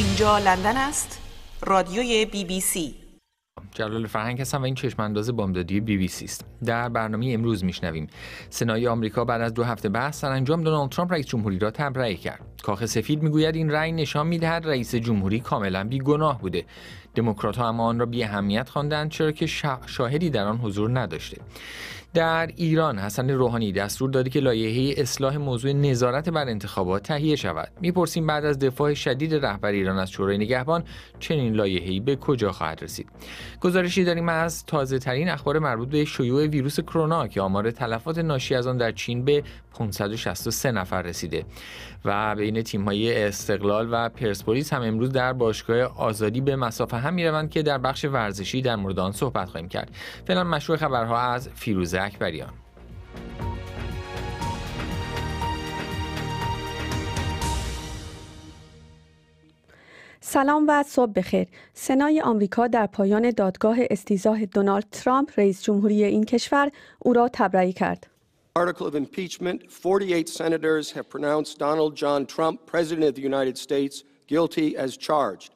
اینجا لندن است؟ رادیوی بی بی سی. جلال فرهنگ هستم و این چشم انداز بامدادی بی بی سی است. در برنامه امروز میشنویم. سنای آمریکا بعد از دو هفته بحث سرانجام دونالد ترامپ رئیس جمهوری را تبرئه کرد. کاخ سفید می‌گوید این رأی نشان می‌دهد رئیس جمهوری کاملا بیگناه بوده. دموکرات ها اما آن را بی اهمیت خواندند چرا که شاهدی در آن حضور نداشته. در ایران حسن روحانی دستور داده که لایحه اصلاح موضوع نظارت بر انتخابات تهیه شود. می‌پرسیم بعد از دفاع شدید رهبر ایران از شورای نگهبان چنین لایحه‌ای به کجا خواهد رسید؟ گزارشی داریم از تازه ترین اخبار مربوط به شیوع ویروس کرونا که آمار تلفات ناشی از آن در چین به 563 نفر رسیده و بین تیم‌های استقلال و پرسپولیس هم امروز در باشگاه آزادی به مسافه هم می‌روند که در بخش ورزشی در مورد آن صحبت خواهیم کرد فعلا مشروع خبرها از فیروزه اکبریان سلام و صبح بخیر. سنای آمریکا در پایان دادگاه استیزاه دونالد ترامپ رئیس جمهوری این کشور او را تبرئه کرد. article of impeachment, 48 senators have pronounced Donald John Trump, President of the United States, guilty as charged.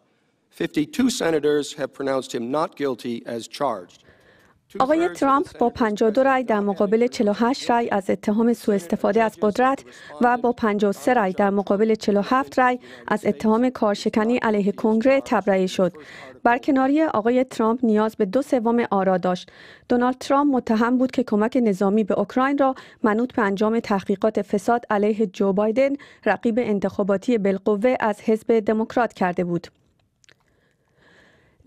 52 senators have pronounced him not guilty as charged. آقای ترامپ با 52 رای در مقابل 48 رای از اتهام سوء استفاده از قدرت و با 53 رای در مقابل 47 رای از اتهام کارشکنی علیه کنگره تبرئه شد. برکناری آقای ترامپ نیاز به دو سوم آرا داشت. دونالد ترامپ متهم بود که کمک نظامی به اوکراین را منوط به انجام تحقیقات فساد علیه جو بایدن رقیب انتخاباتی بالقوه از حزب دموکرات کرده بود.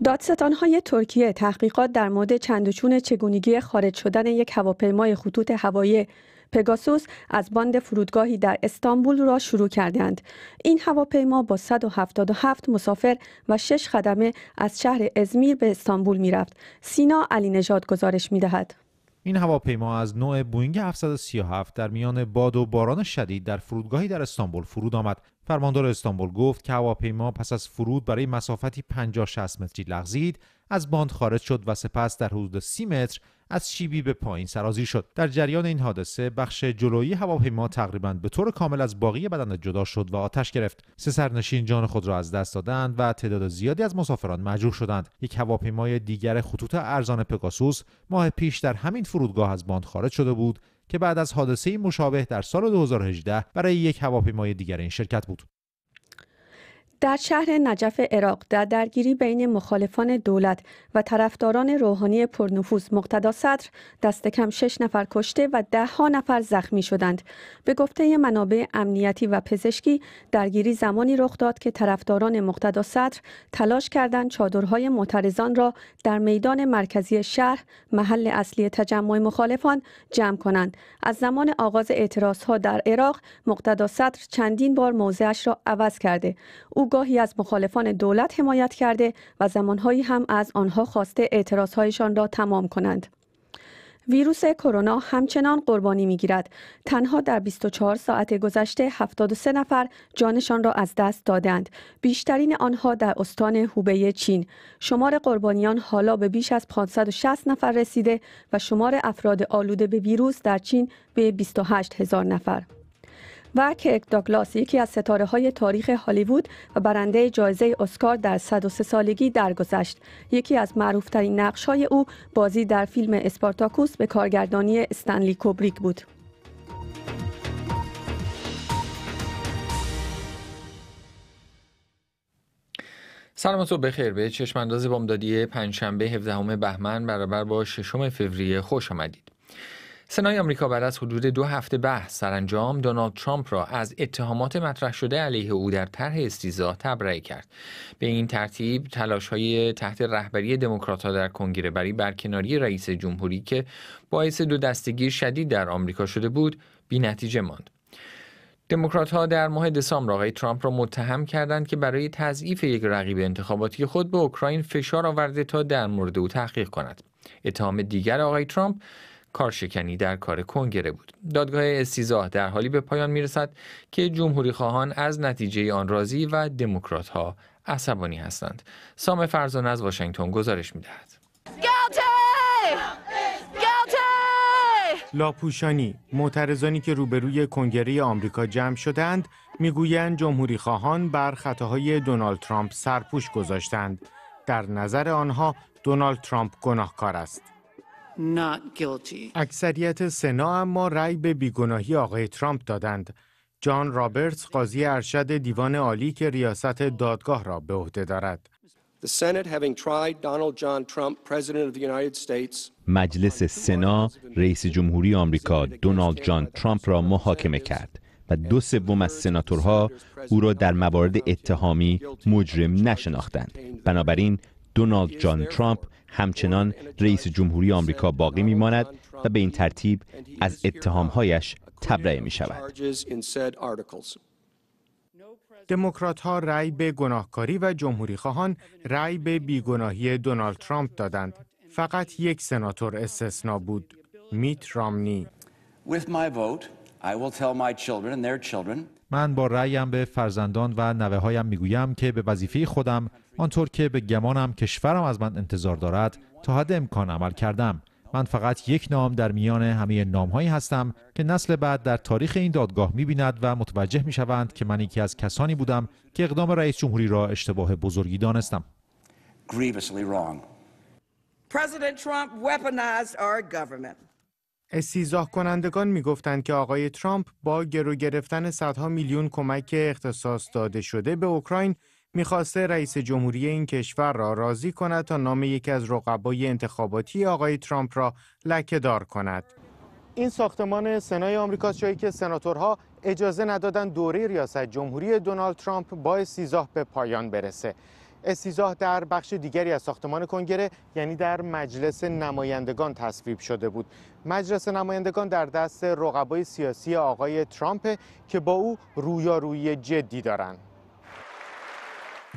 دادستانهای ترکیه تحقیقات در مورد چندوچون چگونگی خارج شدن یک هواپیمای خطوط هوایی پگاسوس از باند فرودگاهی در استانبول را شروع کردند. این هواپیما با 177 مسافر و 6 خدمه از شهر ازمیر به استانبول می رفت. سینا علی نژاد گزارش می دهد. این هواپیما از نوع بوینگ 737 در میان باد و باران شدید در فرودگاهی در استانبول فرود آمد. فرماندار استانبول گفت که هواپیما پس از فرود برای مسافتی 50 60 متری لغزید، از باند خارج شد و سپس در حدود 30 متر از شیبی به پایین سرازیر شد. در جریان این حادثه بخش جلویی هواپیما تقریبا به طور کامل از باقی بدن جدا شد و آتش گرفت. سه سرنشین جان خود را از دست دادند و تعداد زیادی از مسافران مجروح شدند. یک هواپیمای دیگر خطوط ارزان پگاسوس ماه پیش در همین فرودگاه از باند خارج شده بود که بعد از حادثه مشابه در سال 2018 برای یک هواپیمای دیگر این شرکت بود. در شهر نجف عراق در درگیری بین مخالفان دولت و طرفداران روحانی پرنفوذ مقتدا صدر دست کم شش نفر کشته و ده ها نفر زخمی شدند. به گفته منابع امنیتی و پزشکی درگیری زمانی رخ داد که طرفداران مقتدا صدر تلاش کردند چادرهای معترضان را در میدان مرکزی شهر محل اصلی تجمع مخالفان جمع کنند. از زمان آغاز اعتراضها در عراق مقتدا صدر چندین بار موضعش را عوض کرده. او گاهی از مخالفان دولت حمایت کرده و زمانهایی هم از آنها خواسته اعتراضهایشان را تمام کنند. ویروس کرونا همچنان قربانی می‌گیرد. تنها در 24 ساعت گذشته 73 نفر جانشان را از دست دادند. بیشترین آنها در استان هوبه چین. شمار قربانیان حالا به بیش از 560 نفر رسیده و شمار افراد آلوده به ویروس در چین به 28 هزار نفر. و کرک داگلاس یکی از ستاره های تاریخ هالیوود و برنده جایزه اسکار در 103 سالگی درگذشت. یکی از معروفترین نقش های او بازی در فیلم اسپارتاکوس به کارگردانی استنلی کوبریک بود. سلام و بخیر به چشم انداز بامدادی پنجشنبه 17 بهمن برابر با ششم فوریه خوش آمدید. سنای آمریکا بعد از حدود دو هفته بحث سرانجام دونالد ترامپ را از اتهامات مطرح شده علیه او در طرح استیزا تبرئه کرد. به این ترتیب تلاش های تحت رهبری دموکراتها در کنگره برای برکناری رئیس جمهوری که باعث دو دستگیر شدید در آمریکا شده بود بی نتیجه ماند. دموکرات ها در ماه دسامبر آقای ترامپ را متهم کردند که برای تضعیف یک رقیب انتخاباتی خود به اوکراین فشار آورده تا در مورد او تحقیق کند. اتهام دیگر آقای ترامپ کارشکنی در کار کنگره بود. دادگاه استیزاه در حالی به پایان می‌رسد که جمهوری خواهان از نتیجه آن راضی و دموکرات ها عصبانی هستند. سام فرزان از واشنگتن گزارش می‌دهد. لاپوشانی معترضانی که روبروی کنگره آمریکا جمع شدند می‌گویند جمهوری خواهان بر خطاهای دونالد ترامپ سرپوش گذاشتند در نظر آنها دونالد ترامپ گناهکار است. اکثریت سنا اما رأی به بیگناهی آقای ترامپ دادند. جان رابرتس قاضی ارشد دیوان عالی که ریاست دادگاه را به عهده دارد. مجلس سنا رئیس جمهوری آمریکا دونالد جان ترامپ را محاکمه کرد و دو سوم از سناتورها او را در موارد اتهامی مجرم نشناختند. بنابراین دونالد جان ترامپ همچنان رئیس جمهوری آمریکا باقی میماند و به این ترتیب از اتهامهایش تبرئه می شود. دموکرات ها رأی به گناهکاری و جمهوری خواهان رأی به بیگناهی دونالد ترامپ دادند. فقط یک سناتور استثنا بود. میت رامنی. من با رأیم به فرزندان و نوه هایم می‌گویم که به وظیفه خودم آنطور که به گمانم کشورم از من انتظار دارد تا حد امکان عمل کردم. من فقط یک نام در میان همه نامهایی هستم که نسل بعد در تاریخ این دادگاه می‌بیند و متوجه می‌شوند که من یکی از کسانی بودم که اقدام رئیس جمهوری را اشتباه بزرگی دانستم. استیزاه کنندگان می‌گفتند که آقای ترامپ با گرو گرفتن صدها میلیون کمک اختصاص داده شده به اوکراین می‌خواسته رئیس جمهوری این کشور را راضی کند تا نام یکی از رقبای انتخاباتی آقای ترامپ را لکه دار کند. این ساختمان سنای آمریکا جایی که سناتورها اجازه ندادن دوره ریاست جمهوری دونالد ترامپ با استیزاه به پایان برسه. استیزاه در بخش دیگری از ساختمان کنگره یعنی در مجلس نمایندگان تصویب شده بود مجلس نمایندگان در دست رقبای سیاسی آقای ترامپ که با او رویارویی جدی دارند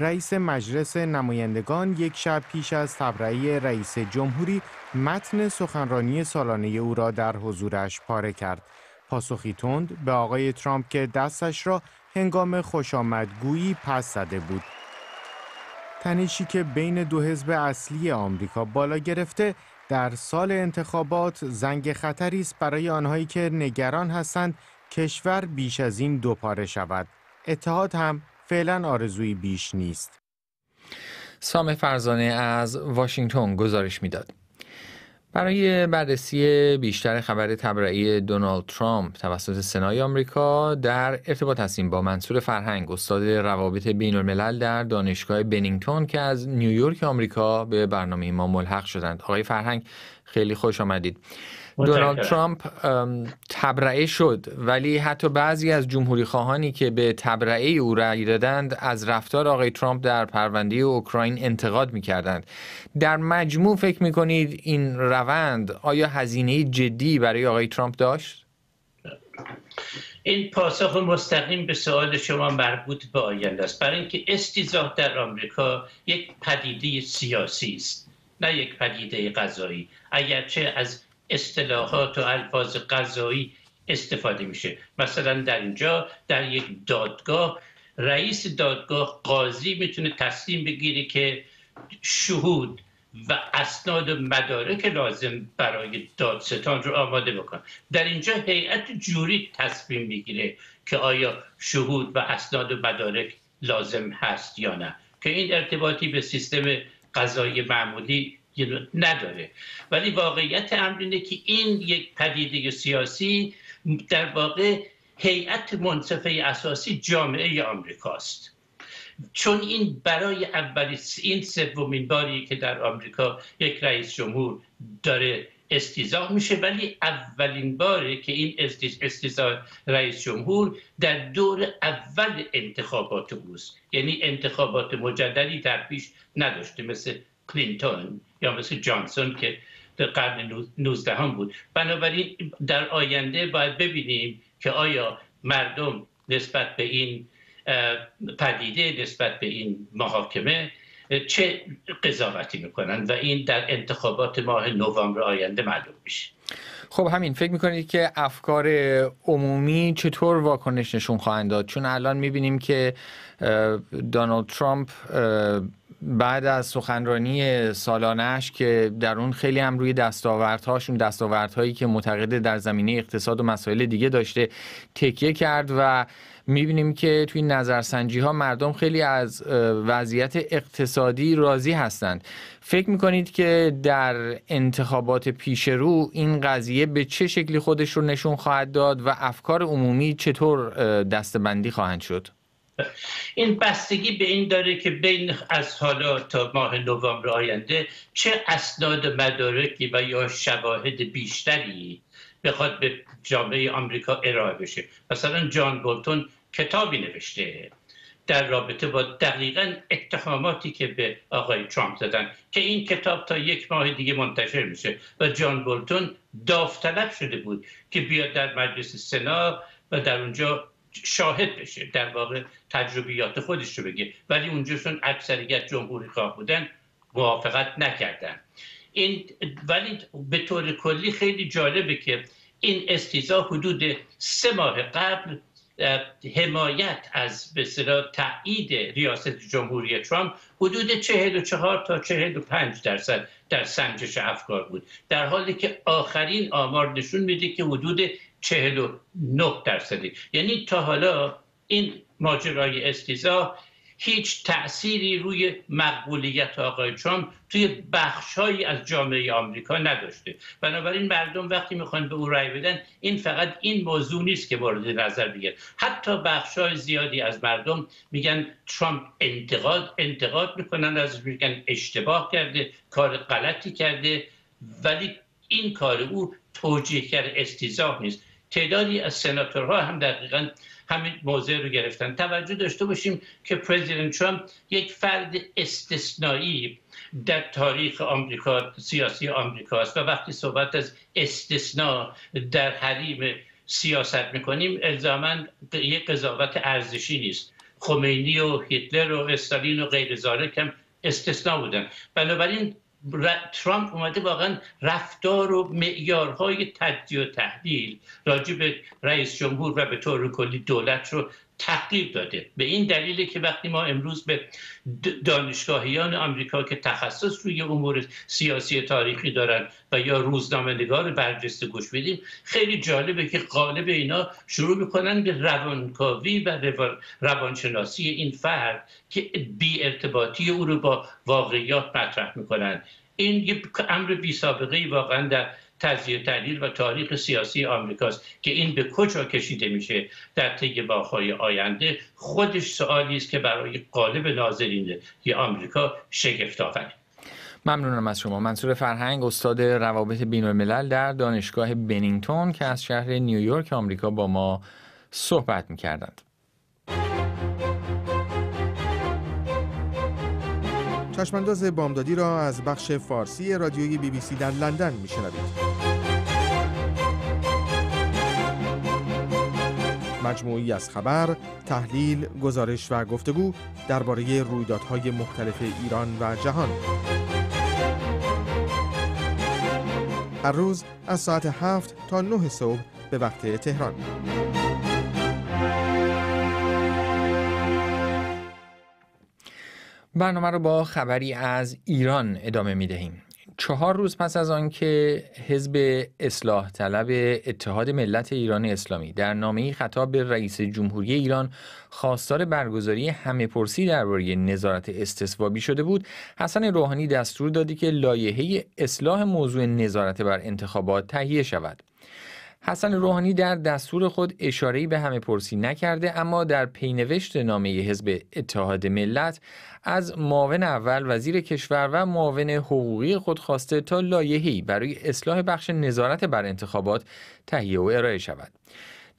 رئیس مجلس نمایندگان یک شب پیش از تبرئه رئیس جمهوری متن سخنرانی سالانه او را در حضورش پاره کرد. پاسخی تند به آقای ترامپ که دستش را هنگام خوشامدگویی پس زده بود. تنشی که بین دو حزب اصلی آمریکا بالا گرفته در سال انتخابات زنگ خطری است برای آنهایی که نگران هستند کشور بیش از این دو پاره شود. اتحاد هم فعلا آرزوی بیش نیست. سام فرزانه از واشنگتن گزارش می‌داد. برای بررسی بیشتر خبر تبرئه دونالد ترامپ توسط سنای آمریکا در ارتباط هستیم با منصور فرهنگ استاد روابط بین الملل در دانشگاه بنینگتون که از نیویورک آمریکا به برنامه ما ملحق شدند آقای فرهنگ خیلی خوش آمدید دونالد ترامپ تبرئه شد. ولی حتی بعضی از جمهوری خواهانی که به تبرئه او رأی دادند از رفتار آقای ترامپ در پرونده اوکراین انتقاد می‌کردند. در مجموع فکر می‌کنید این روند آیا هزینه جدی برای آقای ترامپ داشت؟ این پاسخ مستقیم به سوال شما مربوط به آینده است. برای اینکه استیزاه در آمریکا یک پدیده سیاسی است نه یک پدیده غذایی اگرچه از اصطلاحات و الفاظ قضایی استفاده میشه. مثلا در اینجا در یک دادگاه رئیس دادگاه قاضی می‌تونه تصمیم بگیره که شهود و اسناد و مدارک لازم برای دادستان رو آماده بکن در اینجا هیئت جوری تصمیم می‌گیره که آیا شهود و اسناد و مدارک لازم هست یا نه. که این ارتباطی به سیستم قضایی معمولی نداره. ولی واقعیت امر اینه که این یک پدیده سیاسی در واقع هیئت منصفه اساسی جامعه آمریکاست. چون این برای اولی این سومین باری که در آمریکا یک رئیس جمهور داره استیزا میشه ولی اولین باره که این استیزا رئیس جمهور در دور اول انتخابات اوست یعنی انتخابات مجددی در پیش نداشته مثل کلینتون یا مثل جانسون که در قرن 19 هم بود. بنابراین در آینده باید ببینیم که آیا مردم نسبت به این پدیده نسبت به این محاکمه چه قضاوتی می‌کنن و این در انتخابات ماه نوامبر آینده معلوم میشه. خب همین فکر می‌کنید که افکار عمومی چطور واکنش نشون خواهند داد؟ چون الان می‌بینیم که دونالد ترامپ بعد از سخنرانی سالانش که در اون خیلی هم روی دستاوردهاشون دستاوردهایی که معتقده در زمینه اقتصاد و مسائل دیگه داشته تکیه کرد و می‌بینیم که توی نظرسنجی ها مردم خیلی از وضعیت اقتصادی راضی هستند فکر می‌کنید که در انتخابات پیش رو این قضیه به چه شکلی خودش رو نشون خواهد داد و افکار عمومی چطور دستبندی خواهند شد؟ این بستگی به این داره که بین از حالا تا ماه نوامبر آینده چه اسناد مدارکی و یا شواهد بیشتری بخواد به جامعه آمریکا ارائه بشه. مثلا جان بولتون کتابی نوشته در رابطه با دقیقا اتهاماتی که به آقای ترامپ زدن که این کتاب تا یک ماه دیگه منتشر میشه و جان بولتون داوطلب شده بود که بیاد در مجلس سنا و در اونجا شاهد بشه در واقع تجربیات خودش رو بگه. ولی اونجاشون اکثریت جمهوری خواه بودن موافقت نکردن. این ولی به طور کلی خیلی جالبه که این استیزا حدود سه ماه قبل حمایت از به تایید ریاست جمهوری ترامپ حدود 44 تا 45 درصد در سنجش افکار بود. در حالی که آخرین آمار نشون میده که حدود 49 درصدی. یعنی تا حالا این ماجرای استیزا هیچ تأثیری روی مقبولیت آقای ترامپ توی بخشهایی از جامعه آمریکا نداشته. بنابراین مردم وقتی می‌خوان به او رأی بدن این فقط این موضوع نیست که مورد نظر بگیر حتی بخشهای زیادی از مردم میگن ترامپ انتقاد انتقاد می‌کنن از میگن اشتباه کرده کار غلطی کرده ولی این کار او توجیهگر استیزاه نیست. تعدادی از سناتورها هم دقیقا همین موضع رو گرفتن. توجه داشته باشیم که پرزیدنت ترامپ یک فرد استثنایی در تاریخ آمریکا سیاسی آمریکا است. و وقتی صحبت از استثناء در حریم سیاست می‌کنیم الزاما یک قضاوت ارزشی نیست. خمینی و هیتلر و استالین و غیر ذالک هم استثناء بودن. بنابراین ترامپ اومده واقعا رفتار و معیارهای تجزیه و تحلیل راجع به رئیس جمهور و به طور کلی دولت رو تغییر داده. به این دلیل که وقتی ما امروز به دانشگاهیان آمریکا که تخصص روی امور سیاسی تاریخی دارن و یا روزنامه نگار برجسته گوش بدیم خیلی جالبه که غالب اینا شروع می‌کنن به روانکاوی و روانشناسی این فرد که بی ارتباطی او رو با واقعیات مطرح می‌کنن. این یک امر بی سابقه واقعا در تجزیه تحلیل و تاریخ سیاسی آمریکاست که این به کجا کشیده میشه در طی باهای آینده خودش سوالی است که برای قالب ناظرین ی آمریکا شگفت ممنونم از شما. منصور فرهنگ استاد روابط بین الملل در دانشگاه بنینگتون که از شهر نیویورک آمریکا با ما صحبت می‌کردند. چشمانداز بامدادی را از بخش فارسی رادیوی بی بی سی در لندن میشنوید. مجموعی از خبر، تحلیل، گزارش و گفتگو درباره رویدادهای مختلف ایران و جهان. هر روز از ساعت هفت تا نه صبح به وقت تهران. برنامه رو با خبری از ایران ادامه می دهیم. چهار روز پس از آنکه حزب اصلاح طلب اتحاد ملت ایران اسلامی در نامه خطاب به رئیس جمهوری ایران خواستار برگزاری همه پرسی درباره نظارت استصوابی شده بود حسن روحانی دستور دادی که لایحه اصلاح موضوع نظارت بر انتخابات تهیه شود حسن روحانی در دستور خود اشاره‌ای به همه پرسی نکرده اما در پینوشت نامه حزب اتحاد ملت از معاون اول وزیر کشور و معاون حقوقی خود خواسته تا لایحه‌ای برای اصلاح بخش نظارت بر انتخابات تهیه و ارائه شود.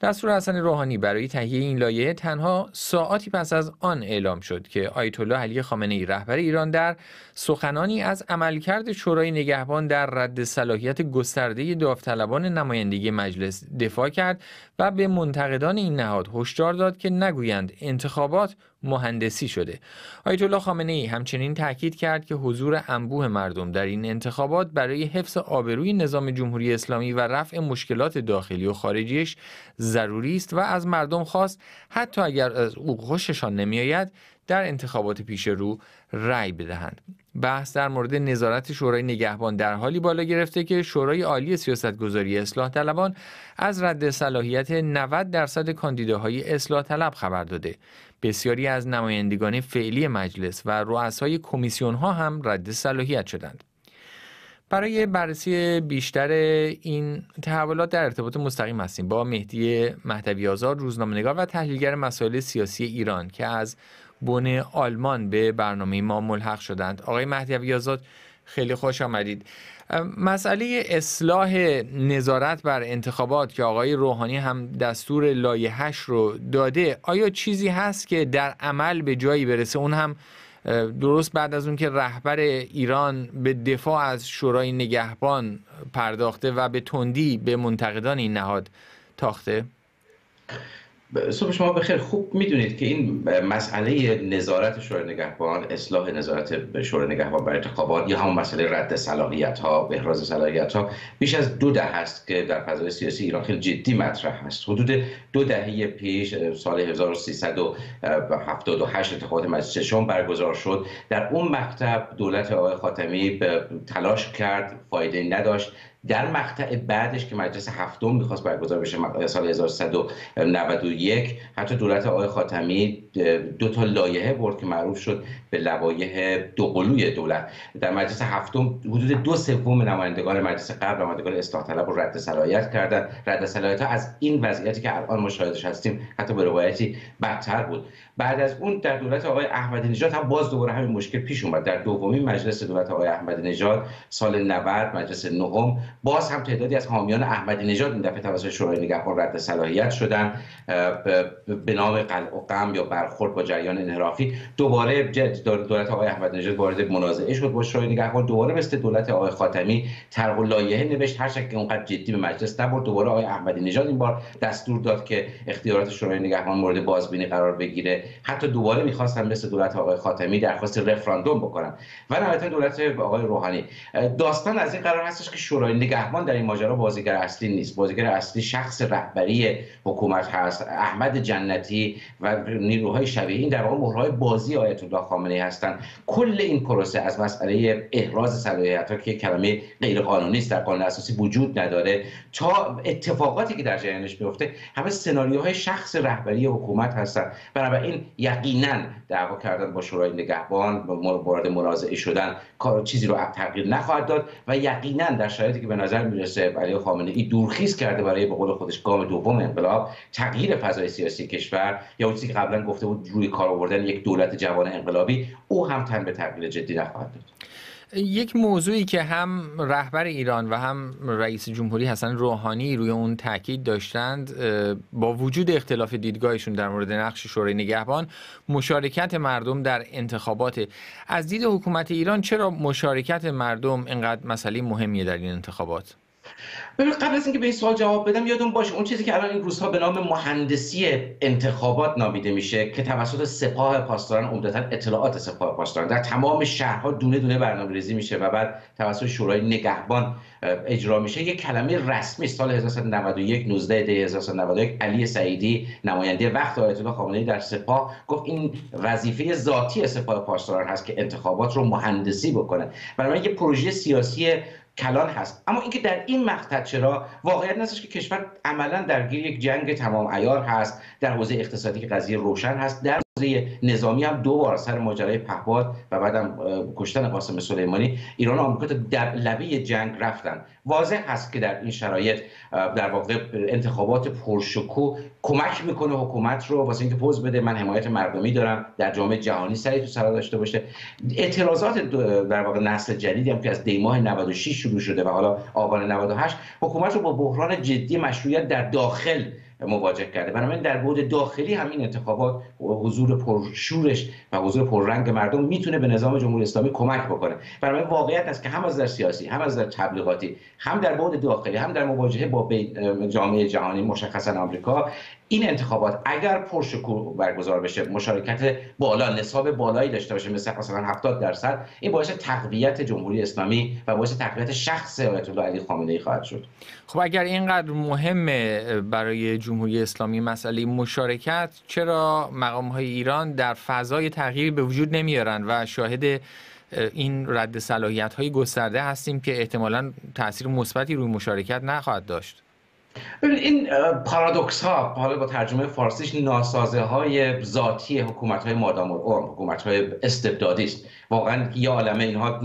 دستور حسن روحانی برای تهیه این لایحه تنها ساعاتی پس از آن اعلام شد که آیت الله علی خامنه ای رهبر ایران در سخنانی از عملکرد شورای نگهبان در رد صلاحیت گسترده داوطلبان نمایندگی مجلس دفاع کرد و به منتقدان این نهاد هشدار داد که نگویند انتخابات مهندسی شده. آیت الله خامنه ای همچنین تاکید کرد که حضور انبوه مردم در این انتخابات برای حفظ آبروی نظام جمهوری اسلامی و رفع مشکلات داخلی و خارجیش ضروری است و از مردم خواست حتی اگر از او خوششان نمیآید در انتخابات پیش رو رأی بدهند. بحث در مورد نظارت شورای نگهبان در حالی بالا گرفته که شورای عالی سیاستگذاری اصلاح طلبان از رد صلاحیت 90 درصد کاندیداهای اصلاح طلب خبر داده. بسیاری از نمایندگان فعلی مجلس و رؤسای کمیسیون ها هم رد صلاحیت شدند. برای بررسی بیشتر این تحولات در ارتباط مستقیم هستیم. با مهدی مهدوی آزاد روزنامه‌نگار و تحلیلگر مسائل سیاسی ایران که از بن آلمان به برنامه ما ملحق شدند. آقای مهدوی آزاد خیلی خوش آمدید. مسئله اصلاح نظارت بر انتخابات که آقای روحانی هم دستور لایحش رو داده آیا چیزی هست که در عمل به جایی برسه؟ اون هم درست بعد از اون که رهبر ایران به دفاع از شورای نگهبان پرداخته و به تندی به منتقدان این نهاد تاخته؟ صبح شما بخیر. خوب می‌دونید که این مسئله نظارت شورای نگهبان اصلاح نظارت شورای نگهبان بر انتخابات یا همون مسئله رد صلاحیت ها احراز صلاحیت ها بیش از دو دهه است که در فضای سیاسی ایران خیلی جدی مطرح است. حدود دو دهه پیش سال 1378 انتخابات مجلس ششم برگزار شد. در اون مکتب دولت آقای خاتمی تلاش کرد فایده نداشت. در مقطع بعدش که مجلس هفتم می‌خواست برگزار بشه سال 1391 حتی دولت آقای خاتمی دو تا لایحه برد که معروف شد به لوایح دوقلوی دولت. در مجلس هفتم حدود دو سوم نمایندگان مجلس قبل نمایندگان اصلاح طلب رو رد صلاحیت کردن رد صلاحیت ها از این وضعیتی که الان مشاهدش هستیم حتی به روایتی بدتر بود. بعد از اون در دولت آقای احمدی نژاد هم باز دوباره همین مشکل پیش اومد. در دومین مجلس دولت آقای احمدی نژاد سال 90 مجلس نهم باز هم تعدادی از حامیان احمدی نژاد این دفعه توسط شورای نگهبان رد صلاحیت شدن به نام قلع و قم یا برخورد با جریان انحرافی دوباره دولت آقای احمدی نژاد وارد منازعه شد با شورای نگهبان دوباره مثل دولت آقای خاتمی طرح و لایحه نوشت. هر که اونقدر جدی به مجلس نبرد. دوباره آقای احمدی نژاد این بار دستور داد که اختیارات شورای نگهبان مورد بازبینی قرار بگیره. حتی دوباره می‌خواستن مثل دولت آقای خاتمی درخواست رفراندوم بکنن. و نهایتا دولت آقای روحانی. داستان از این قرار هستش که شورای نگهبان در این ماجرا بازیگر اصلی نیست. بازیگر اصلی شخص رهبری حکومت هست. احمد جنتی و نیروهای شبیه این در واقع مهرهای بازی آیت الله خامنه ای هستند. کل این پروسه از مسئله احراز صلاحیت ها که کلمه غیر قانونی است در قانون اساسی وجود نداره تا اتفاقاتی که در جریانش میفته همه سناریوهای شخص رهبری حکومت هستند. بنابراین یقینا دعوا کردن با شورای نگهبان وارد منازعه شدن کار چیزی رو تغییر نخواهد داد و یقینا در شرایطی که نظر می‌رسه علی خامنه ای دورخیز کرده برای به قول خودش گام دوم انقلاب تغییر فضای سیاسی کشور یا چیزی که قبلا گفته بود روی کار آوردن یک دولت جوان انقلابی او هم تن به تغییر جدی نخواهد داد. یک موضوعی که هم رهبر ایران و هم رئیس جمهوری حسن روحانی روی اون تاکید داشتند با وجود اختلاف دیدگاهشون در مورد نقش شورای نگهبان مشارکت مردم در انتخابات. از دید حکومت ایران چرا مشارکت مردم اینقدر مسئله مهمیه در این انتخابات؟ ببین قبل از اینکه به این سوال جواب بدم یادون باشه اون چیزی که الان این روزها به نام مهندسی انتخابات نامیده میشه که توسط سپاه پاسداران عمدتا اطلاعات سپاه پاسداران. در تمام شهرها دونه دونه برنامه‌ریزی میشه و بعد توسط شورای نگهبان اجرا میشه. یک کلمه رسمی سال 1991 19 دی 1991 علی سعیدی نماینده وقت آیت الله خامنه‌ای در سپاه گفت این وظیفه ذاتی سپاه پاسداران هست که انتخابات رو مهندسی بکنه. برای یه پروژه سیاسی کلان هست. اما اینکه در این مقطع چرا واقعیت نیستش که کشور عملا درگیر یک جنگ تمام عیار هست در حوزه اقتصادی که قضیه روشن هست در حوزه نظامی هم دو بار سر ماجرای پهپاد و بعدم کشتن قاسم سلیمانی. ایران و آمریکا در لبه جنگ رفتن. واضح هست که در این شرایط در واقع انتخابات پرشکو کمک می‌کنه حکومت رو واسه اینکه پوز بده. من حمایت مردمی دارم. در جامعه جهانی سعی تو سر داشته باشه. اعتراضات در واقع نسل جدیدی هم که از دیماه 96 شروع شده و حالا آبان 98 حکومت رو با بحران جدی مشروعیت در داخل مواجه کرده. بنابراین در بعد داخلی همین انتخابات حضور پرشورش و حضور پررنگ مردم می‌تونه به نظام جمهوری اسلامی کمک بکنه. بنابراین واقعیت است که هم از در سیاسی هم از در تبلیغاتی هم در بعد داخلی هم در مواجهه با جامعه جهانی مشخصا آمریکا این انتخابات اگر پرشکوه برگزار بشه مشارکت بالا نصاب بالایی داشته باشه مثل مثلا 70 درصد این باعث تقویت جمهوری اسلامی و باعث تقویت شخص آیت الله علی خامنه ای خواهد شد. خب اگر اینقدر مهمه برای جمهوری اسلامی مسئله مشارکت چرا مقام های ایران در فضای تغییری به وجود نمیارن و شاهد این رد صلاحیت های گسترده هستیم که احتمالا تاثیر مثبتی روی مشارکت نخواهد داشت؟ این پارادوکس ها حالا با ترجمه فارسیش ناسازه های ذاتی حکومت های مادام العمر حکومت های استبدادی است واقعا یه عالمه اینها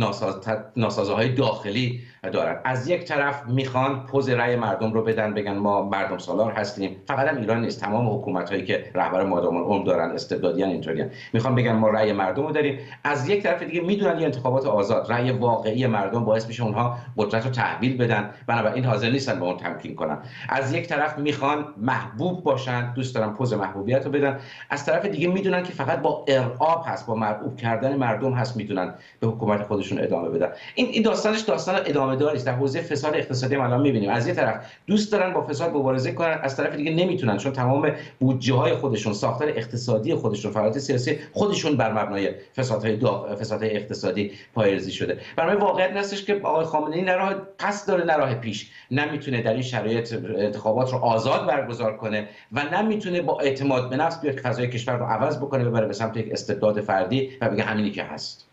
ناسازه های داخلی دارن. از یک طرف می‌خوان پوز رأی مردم رو بدن بگن ما مردم سالار هستیم. فقط هم ایران نیست. تمام حکومت هایی که رهبر مادام العمر دارن استبدادیان اینطوریان می‌خوان بگن ما رأی مردم رو داریم. از یک طرف دیگه می‌دونن یه انتخابات آزاد. رأی واقعی مردم باعث میشه اونها قدرت رو تحویل بدن. بنابراین حاضر نیستن به اون تمکین کنن. از یک طرف می‌خوان محبوب باشن. دوست دارن پوز محبوبیت رو بدن. از طرف دیگه می‌دونن که فقط با ارعاب هست با مرعوب کردن مردم هست می‌دونن به حکومت خودشون ادامه بدن. این این داستانش داستان ادامه داری در حوزه فساد اقتصادی ما الان می‌بینیم. از یه طرف دوست دارن با فساد مبارزه کنن از طرف دیگه نمی‌تونن چون تمام بودجه های خودشون ساختار اقتصادی خودشون فعالیت سیاسی خودشون بر مبنای فسادهای داغ فسادهای اقتصادی پایرزی شده. برای واقعیت هستش که آقای خامنه ای نه پس داره نه پیش. نمی‌تونه در این شرایط انتخابات رو آزاد برگزار کنه و نمی‌تونه با اعتماد به نفس بیاد فضای کشور رو عوض بکنه ببره به سمت یک استبداد فردی و بگه همینی که هست.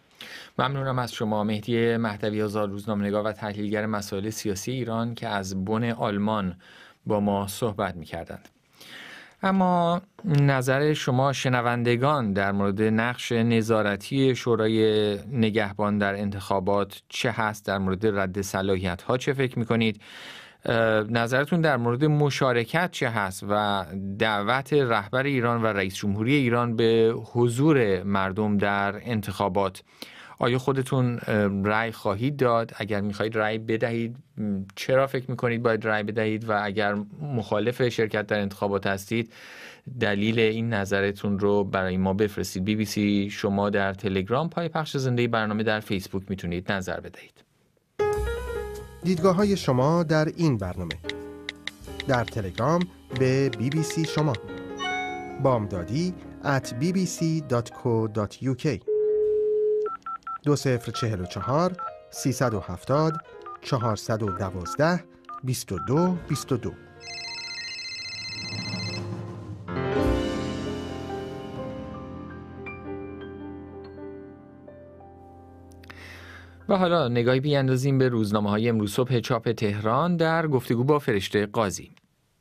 ممنونم از شما. مهدی مهدوی آزاد روزنامه‌نگار و تحلیلگر مسائل سیاسی ایران که از بن آلمان با ما صحبت می کردند. اما نظر شما شنوندگان در مورد نقش نظارتی شورای نگهبان در انتخابات چه هست؟ در مورد رد صلاحیت ها چه فکر می کنید نظرتون در مورد مشارکت چه هست و دعوت رهبر ایران و رئیس جمهوری ایران به حضور مردم در انتخابات آیا خودتون رأی خواهید داد؟ اگر می‌خواهید رأی بدهید چرا فکر می‌کنید باید رأی بدهید؟ و اگر مخالف شرکت در انتخابات هستید دلیل این نظرتون رو برای ما بفرستید. بی بی سی شما در تلگرام پای پخش زنده برنامه در فیسبوک می‌تونید نظر بدهید. دیدگاه های شما در این برنامه. در تلگرام به بی بی سی شما. بامدادی at bbc.co.uk 2044 370 412 22 22 و حالا نگاهی بیاندازیم به روزنامه های امروز صبح چاپ تهران در گفتگو با فرشته قاضی.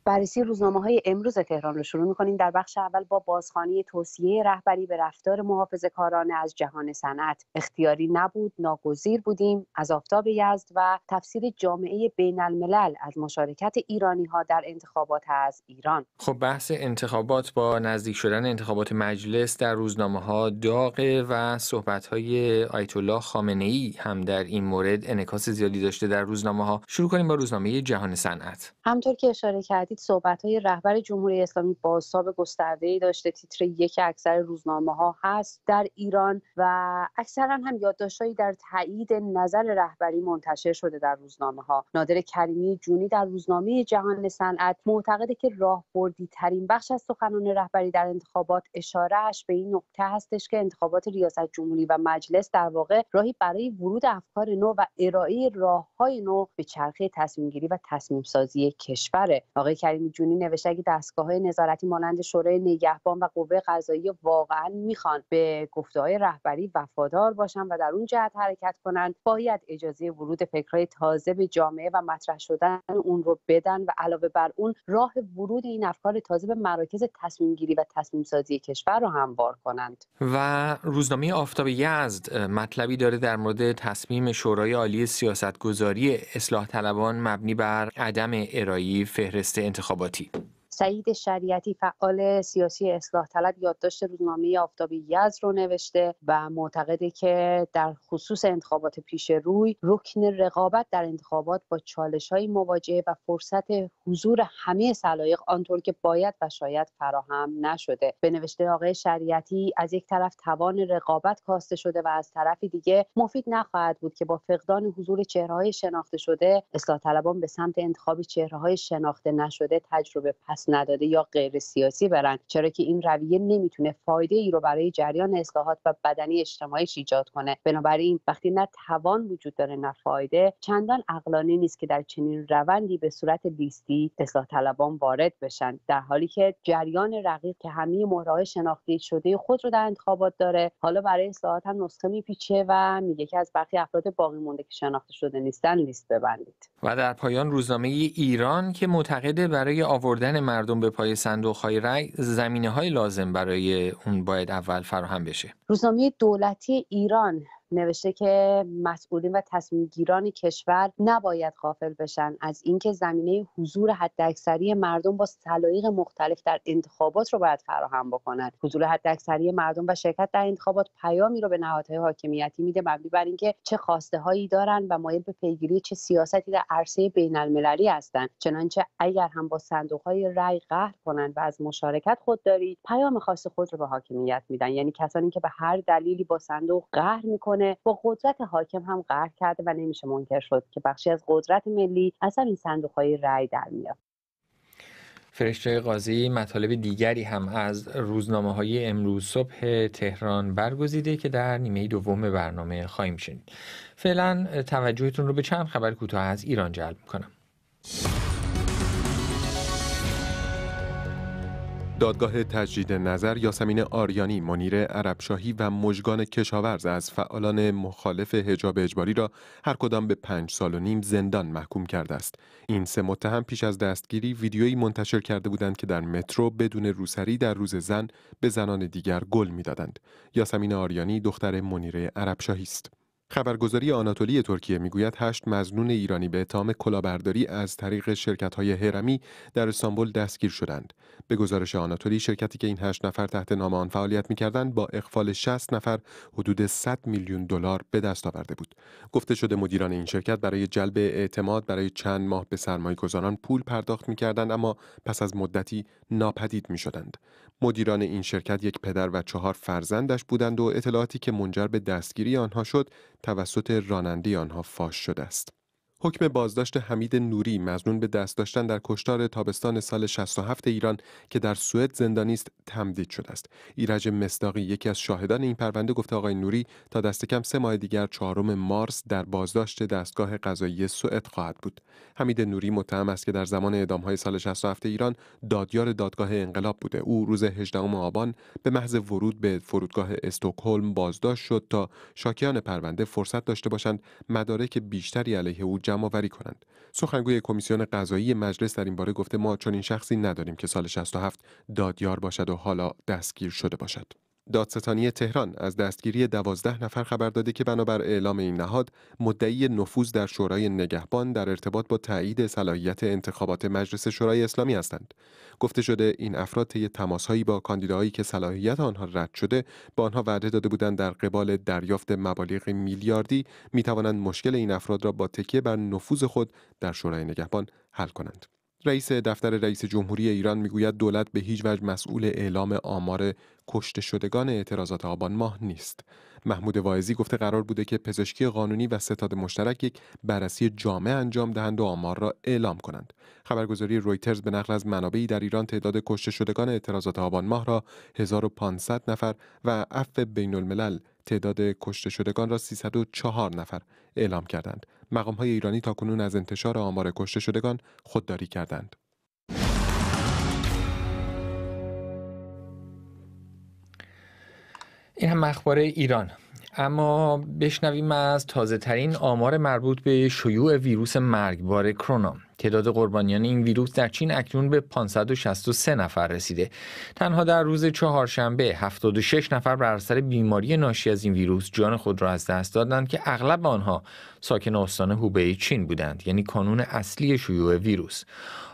بررسی روزنامه های امروز تهران رو شروع می‌کنیم. در بخش اول با بازخوانی توصیه رهبری به رفتار محافظ کارانه از جهان صنعت. اختیاری نبود ناگزیر بودیم. از آفتاب یزد و تفسیر جامعه بین الملل از مشارکت ایرانی ها در انتخابات از ایران. خب بحث انتخابات با نزدیک شدن انتخابات مجلس در روزنامه ها داغه و صحبت های آیت الله خامنه ای هم در این مورد انعکاس زیادی داشته در روزنامه ها شروع کنیم با روزنامه جهان صنعت. همطور که اشاره کردید صحبت های رهبر جمهوری اسلامی بازتاب گسترده ای داشته تیتر یک اکثر روزنامه ها هست در ایران و اکثرا هم یادداشتهایی در تایید نظر رهبری منتشر شده در روزنامه ها نادر کریمی جونی در روزنامه جهان صنعت معتقده که راهبردی ترین بخش از سخنان رهبری در انتخابات اشارهش به این نکته هستش که انتخابات ریاست جمهوری و مجلس در واقع راهی برای ورود افکار نو و ارائه راههای نو به چرخه تصمیم گیری و تصمیم سازی کشوره. آقای کریمی جونی نوشته اگه دستگاه های نظارتی مانند شورای نگهبان و قوه قضایی واقعا می‌خوان به گفته های رهبری وفادار باشن و در اون جهت حرکت کنند باید اجازه ورود فکرهای تازه به جامعه و مطرح شدن اون رو بدن و علاوه بر اون راه ورود این افکار تازه به مراکز تصمیم گیری و تصمیم سازی کشور رو هموار کنند. و روزنامه آفتاب یزد مطلبی داره در مورد تصمیم شورای عالی سیاستگذاری اصلاح طلبان مبنی بر عدم ارائه فهرست انتخاباتی. سعید شریعتی فعال سیاسی اصلاح طلب یادداشت روزنامه آفتابی یزد رو نوشته و معتقده که در خصوص انتخابات پیش روی رکن رقابت در انتخابات با چالش های مواجهه و فرصت حضور همه سلایق آنطور که باید و شاید فراهم نشده. به نوشته آقای شریعتی از یک طرف توان رقابت کاسته شده و از طرفی دیگه مفید نخواهد بود که با فقدان حضور چهره های شناخته شده اصلاح طلبان به سمت انتخاب چهره های شناخته نشده تجربه پس دست نداده یا غیر سیاسی برن چرا که این رویه نمی‌تونه فایده ای رو برای جریان اصلاحات و بدنی اجتماعیش ایجاد کنه. بنابراین وقتی نه توان وجود داره نه فایده چندان عقلانی نیست که در چنین روندی به صورت لیستی اصلاح طلبان وارد بشن. در حالی که جریان رقیق که همه مهرهای شناختی شده خود رو در انتخابات داره حالا برای اصلاحات هم نسخه میپیچه و میگه که از برخی افراد باقی مونده که شناخته شده نیستن لیست ببندید. و در پایان روزنامه ایران که معتقده برای آوردن مردم به پای صندوق های رای زمینه های لازم برای اون باید اول فراهم بشه. روزنامه دولتی ایران نوشته که مسئولین و تصمیم گیران کشور نباید غافل بشن از اینکه زمینه حضور حداکثری مردم با سلایق مختلف در انتخابات رو باید فراهم بکنن حضور حداکثری مردم و شرکت در انتخابات پیامی رو به نهادهای حاکمیتی میده مبنی بر اینکه چه خواسته هایی دارن و مایل به پیگیری چه سیاستی در عرصه بین المللی هستند. چنانچه اگر هم با صندوق های رأی قهر کنند و از مشارکت خودداری پیام خاص خود رو به حاکمیت میدن. یعنی کسانی که به هر دلیلی با صندوق قهر می‌کنه. با قدرت حاکم هم قهر کرده و نمیشه منکر شد که بخشی از قدرت ملی از همین صندوق های رأی در میاد. فرشته قاضی مطالب دیگری هم از روزنامه های امروز صبح تهران برگزیده که در نیمه دوم برنامه خواهیم شنید. فعلا توجهتون رو به چند خبر کوتاه از ایران جلب می‌کنم. دادگاه تجدید نظر یاسمین آریانی منیر عربشاهی و مژگان کشاورز از فعالان مخالف حجاب اجباری را هر کدام به پنج سال و نیم زندان محکوم کرده است. این سه متهم پیش از دستگیری ویدیویی منتشر کرده بودند که در مترو بدون روسری در روز زن به زنان دیگر گل می‌دادند. یاسمین آریانی دختر منیر عربشاهی است. خبرگزاری آناتولی ترکیه می‌گوید هشت مزنون ایرانی به اتهام کلاهبرداری از طریق شرکت‌های هرمی در استانبول دستگیر شدند. به گزارش آناتولی شرکتی که این هشت نفر تحت نام آن فعالیت می‌کردند با اخفال 60 نفر حدود 100 میلیون دلار به دست آورده بود. گفته شده مدیران این شرکت برای جلب اعتماد برای چند ماه به سرمایه‌گذاران پول پرداخت می‌کردند اما پس از مدتی ناپدید می‌شدند. مدیران این شرکت یک پدر و چهار فرزندش بودند و اطلاعاتی که منجر به دستگیری آنها شد توسط راننده آنها فاش شده است. حکم بازداشت حمید نوری مزنون به دست داشتن در کشتار تابستان سال 67 ایران که در سوئد زندانی است تمدید شده است. ایرج مصداقی یکی از شاهدان این پرونده گفته آقای نوری تا دست کم سه ماه دیگر چهارم مارس در بازداشت دستگاه قضایی سوئد خواهد بود. حمید نوری متهم است که در زمان های سال 67 ایران دادیار دادگاه انقلاب بوده. او روز 18 آبان به محض ورود به فرودگاه استکهلم بازداشت شد تا شاکیان پرونده فرصت داشته باشند مدارک بیشتری علیه او آوری کنند. سخنگوی کمیسیون قضایی مجلس در این باره گفته ما چون این شخصی نداریم که سال 67 دادیار باشد و حالا دستگیر شده باشد. دادستانی تهران از دستگیری دوازده نفر خبر داده که بنابر اعلام این نهاد مدعی نفوذ در شورای نگهبان در ارتباط با تایید صلاحیت انتخابات مجلس شورای اسلامی هستند. گفته شده این افراد طی تماسهایی با کاندیداهایی که صلاحیت آنها رد شده با آنها وعده داده بودند در قبال دریافت مبالغ میلیاردی می توانند مشکل این افراد را با تکیه بر نفوذ خود در شورای نگهبان حل کنند. رئیس دفتر رئیس جمهوری ایران می‌گوید دولت به هیچ وجه مسئول اعلام آمار کشته شدگان اعتراضات آبان ماه نیست. محمود واعظی گفته قرار بوده که پزشکی قانونی و ستاد مشترک یک بررسی جامع انجام دهند و آمار را اعلام کنند. خبرگزاری رویترز به نقل از منابعی در ایران تعداد کشته شدگان اعتراضات آبان ماه را 1500 نفر و عفو بین الملل تعداد کشته شدگان را 304 نفر اعلام کردند. مقام های ایرانی تا کنون از انتشار آمار کشته شدگان خودداری کردند. این هم اخبار ایران اما بشنویم از تازه ترین آمار مربوط به شیوع ویروس مرگبار کرونا تعداد قربانیان این ویروس در چین اکنون به 563 نفر رسیده. تنها در روز چهارشنبه 76 نفر بر اثر بیماری ناشی از این ویروس جان خود را از دست دادند که اغلب آنها ساکن استان هوبی چین بودند یعنی کانون اصلی شیوع ویروس.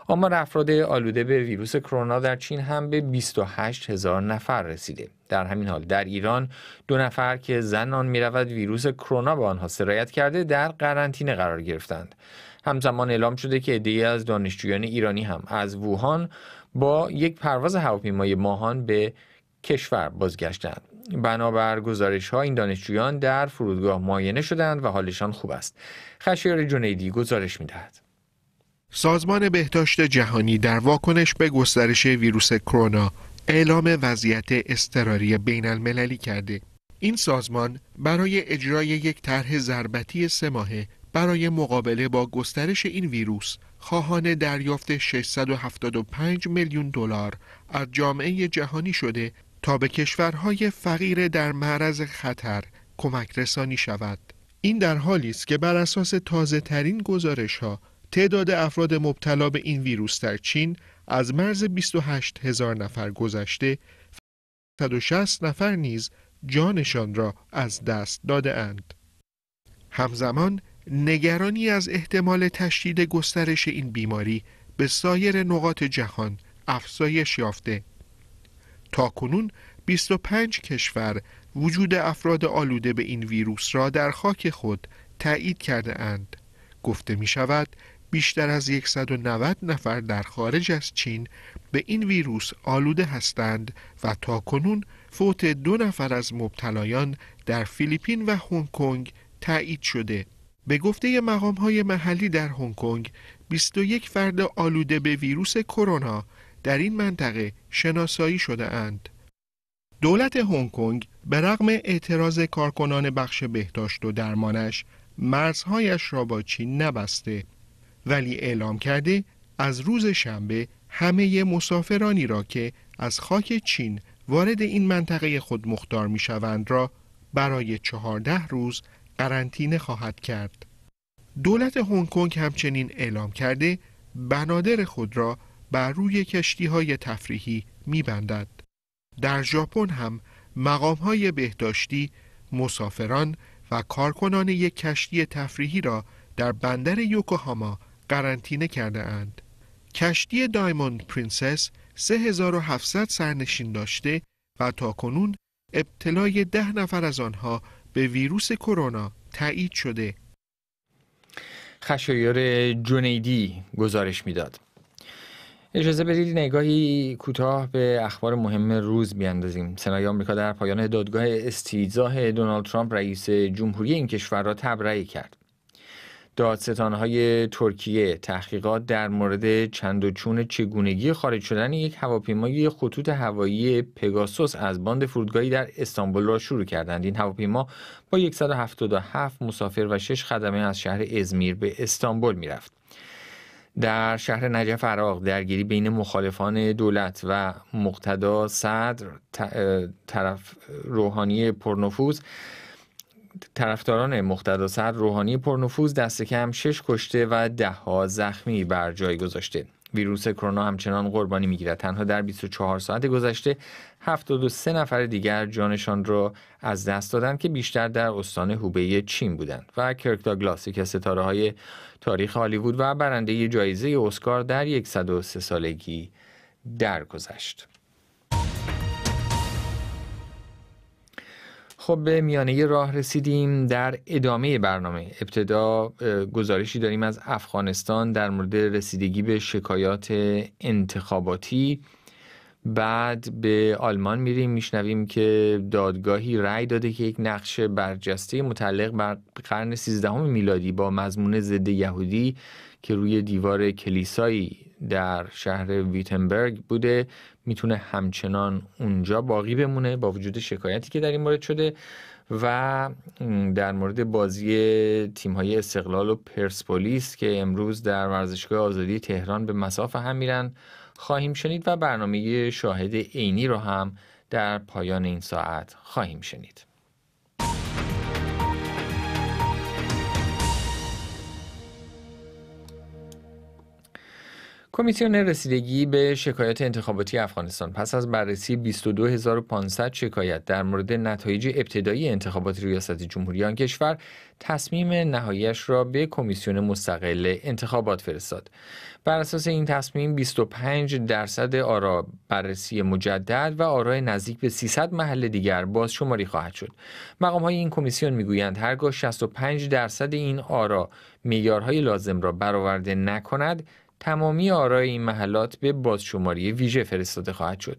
آمار افراد آلوده به ویروس کرونا در چین هم به 28 هزار نفر رسیده. در همین حال در ایران دو نفر که زن آن می‌رود ویروس کرونا به آنها سرایت کرده در قرنطینه قرار گرفتند. همزمان اعلام شده که عدهای از دانشجویان ایرانی هم از ووهان با یک پرواز هواپیمای ماهان به کشور بازگشتند بنابر گزارش ها این دانشجویان در فرودگاه معاینه شدند و حالشان خوب است خشیار جنیدی گزارش می‌دهد سازمان بهداشت جهانی در واکنش به گسترش ویروس کرونا اعلام وضعیت اضطراری بین المللی کرده. این سازمان برای اجرای یک طرح ضربتی سه ماهه برای مقابله با گسترش این ویروس خواهان دریافت 675 میلیون دلار از جامعه جهانی شده تا به کشورهای فقیر در معرض خطر کمک رسانی شود. این در حالی است که بر اساس تازه ترین گزارش ها تعداد افراد مبتلا به این ویروس در چین از مرز 28 هزار نفر گذشته 160 نفر نیز جانشان را از دست داده اند. همزمان نگرانی از احتمال تشدید گسترش این بیماری به سایر نقاط جهان افزایش یافته. تا کنون 25 کشور وجود افراد آلوده به این ویروس را در خاک خود تایید کرده اند. گفته می شود بیشتر از 190 نفر در خارج از چین به این ویروس آلوده هستند و تا کنون فوت دو نفر از مبتلایان در فیلیپین و هنگ کنگ تایید شده. به گفته مقام های محلی در هنگ کنگ 21 فرد آلوده به ویروس کرونا در این منطقه شناسایی شده اند. دولت هنگ کنگ به رغم اعتراض کارکنان بخش بهداشت و درمانش مرزهایش را با چین نبسته ولی اعلام کرده از روز شنبه همه مسافرانی را که از خاک چین وارد این منطقه خود مختار می شوند را برای چهارده روز قرنطینه خواهد کرد. دولت هنگ کنگ همچنین اعلام کرده بنادر خود را بر روی کشتی های تفریحی می بندد. در ژاپن هم مقام های بهداشتی مسافران و کارکنان یک کشتی تفریحی را در بندر یوکوهاما قرنطینه کرده اند. کشتی دایموند پرنسس 3700 سرنشین داشته و تا کنون ابتلای ده نفر از آنها به ویروس کرونا تایید شده. خشایار جنیدی گزارش می‌داد. اجازه بدید نگاهی کوتاه به اخبار مهم روز بیاندازیم. سنای آمریکا در پایان دادگاه استیزاه دونالد ترامپ رئیس جمهوری این کشور را تبرئه کرد. دادستانهای ترکیه. تحقیقات در مورد چند و چون چگونگی خارج شدن یک هواپیمای خطوط هوایی پگاسوس از باند فرودگاهی در استانبول را شروع کردند. این هواپیما با 177 مسافر و 6 خدمه از شهر ازمیر به استانبول می‌رفت. در شهر نجف عراق درگیری بین مخالفان دولت و مقتدا صدر طرف روحانی پرنفوذ طرفداران مقتدا روحانی پرنفوذ دست کم شش کشته و ده ها زخمی بر جای گذاشته ویروس کرونا همچنان قربانی می‌گیرد تنها در 24 ساعت گذشته 73 نفر دیگر جانشان را از دست دادند که بیشتر در استان هوبه چین بودند و کرک داگلاس که ستاره های تاریخ هالیوود و برنده جایزه اسکار در 103 سالگی درگذشت. خب به میانه راه رسیدیم در ادامه برنامه. ابتدا گزارشی داریم از افغانستان در مورد رسیدگی به شکایات انتخاباتی. بعد به آلمان میریم میشنویم که دادگاهی رأی داده که یک نقش برجسته متعلق بر قرن 13 میلادی با مضمون ضد یهودی که روی دیوار کلیسایی در شهر ویتنبرگ بوده. می‌تونه همچنان اونجا باقی بمونه با وجود شکایتی که در این مورد شده و در مورد بازی تیم های استقلال و پرسپولیس که امروز در ورزشگاه آزادی تهران به مساف هم میرن خواهیم شنید و برنامه شاهد عینی رو هم در پایان این ساعت خواهیم شنید. کمیسیون رسیدگی به شکایات انتخاباتی افغانستان پس از بررسی 22500 شکایت در مورد نتایج ابتدایی انتخابات ریاست جمهوری آن کشور تصمیم نهاییش را به کمیسیون مستقل انتخابات فرستاد. بر اساس این تصمیم 25 درصد آرا بررسی مجدد و آرای نزدیک به 300 محل دیگر باز شماری خواهد شد. مقام های این کمیسیون می‌گویند هرگاه 65 درصد این آرا معیارهای لازم را برآورده نکند تمامی آرای این محلات به بازشماری ویژه فرستاده خواهد شد.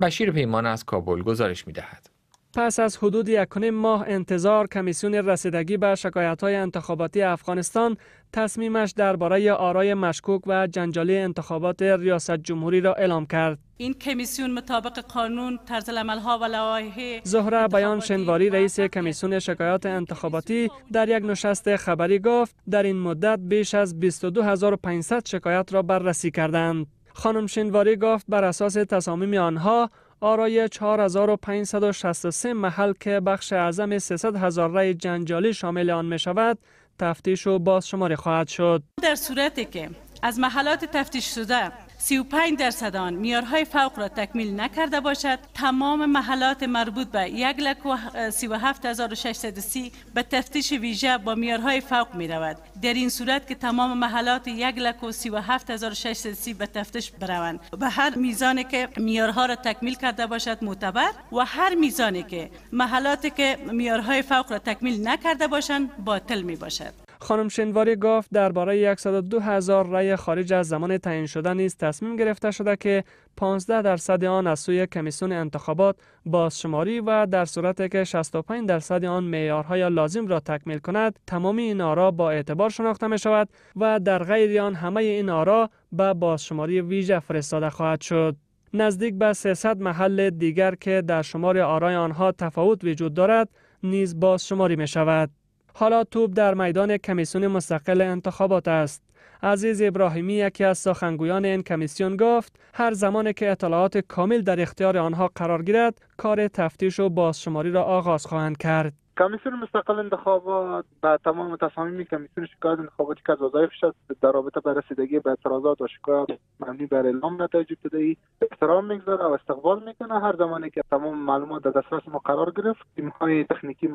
بشیر پیمان از کابل گزارش می دهد. پس از حدود یک ماه انتظار کمیسیون رسیدگی به شکایت های انتخاباتی افغانستان تصمیمش درباره آرای مشکوک و جنجالی انتخابات ریاست جمهوری را اعلام کرد. این کمیسیون مطابق قانون طرز ها و لوایح زهره بیان شنواری رئیس کمیسیون شکایات انتخاباتی در یک نشست خبری گفت در این مدت بیش از 22500 شکایت را بررسی کردند. خانم شنواری گفت بر اساس تصامیم آنها آرای 4563 محل که بخش اعظم 300 هزار رای جنجالی شامل آن می شود تفتیش و بازشماری خواهد شد. در صورتی که از محلات تفتیش شده 35 درصد آن میارهای فوق را تکمیل نکرده باشد. تمام محلات مربوط به 1 لک و 37630 به تفتیش ویژه با میارهای فوق می رود در این صورت که تمام محلات 1 لک و 37630 به تفتیش بروند. به هر میزانی که میارها را تکمیل کرده باشد معتبر و هر میزانی که محلاتی که میارهای فوق را تکمیل نکرده باشند باطل می باشد خانم شنواری گفت درباره 102 هزار رای خارج از زمان تعیین شده نیز تصمیم گرفته شده که 15 درصد آن از سوی کمیسیون انتخابات بازشماری و در صورتی که 65 درصد آن معیارهای لازم را تکمیل کند تمامی این آرا با اعتبار شناخته می شود و در غیر آن همه این آرا به بازشماری ویژه فرستاده خواهد شد. نزدیک به 300 محل دیگر که در شمار آرای آنها تفاوت وجود دارد نیز بازشماری می شود. حالا توپ در میدان کمیسیون مستقل انتخابات است. عزیز ابراهیمی یکی از سخنگویان این کمیسیون گفت هر زمان که اطلاعات کامل در اختیار آنها قرار گیرد کار تفتیش و بازشماری را آغاز خواهند کرد. کمیسیون مستقل انتخابات به تمام تصامیم کمیسیون شکایت انتخاباتی که از وظایف شد در رابطه به رسیدگی به اعتراضات و شکایات مبنی بر اعلام نتایج ابتدایی احترام می‌گذاره و استقبال می‌کنه. هر زمانی که تمام معلومات در دسترس ما قرار گرفت تیم های تکنیکی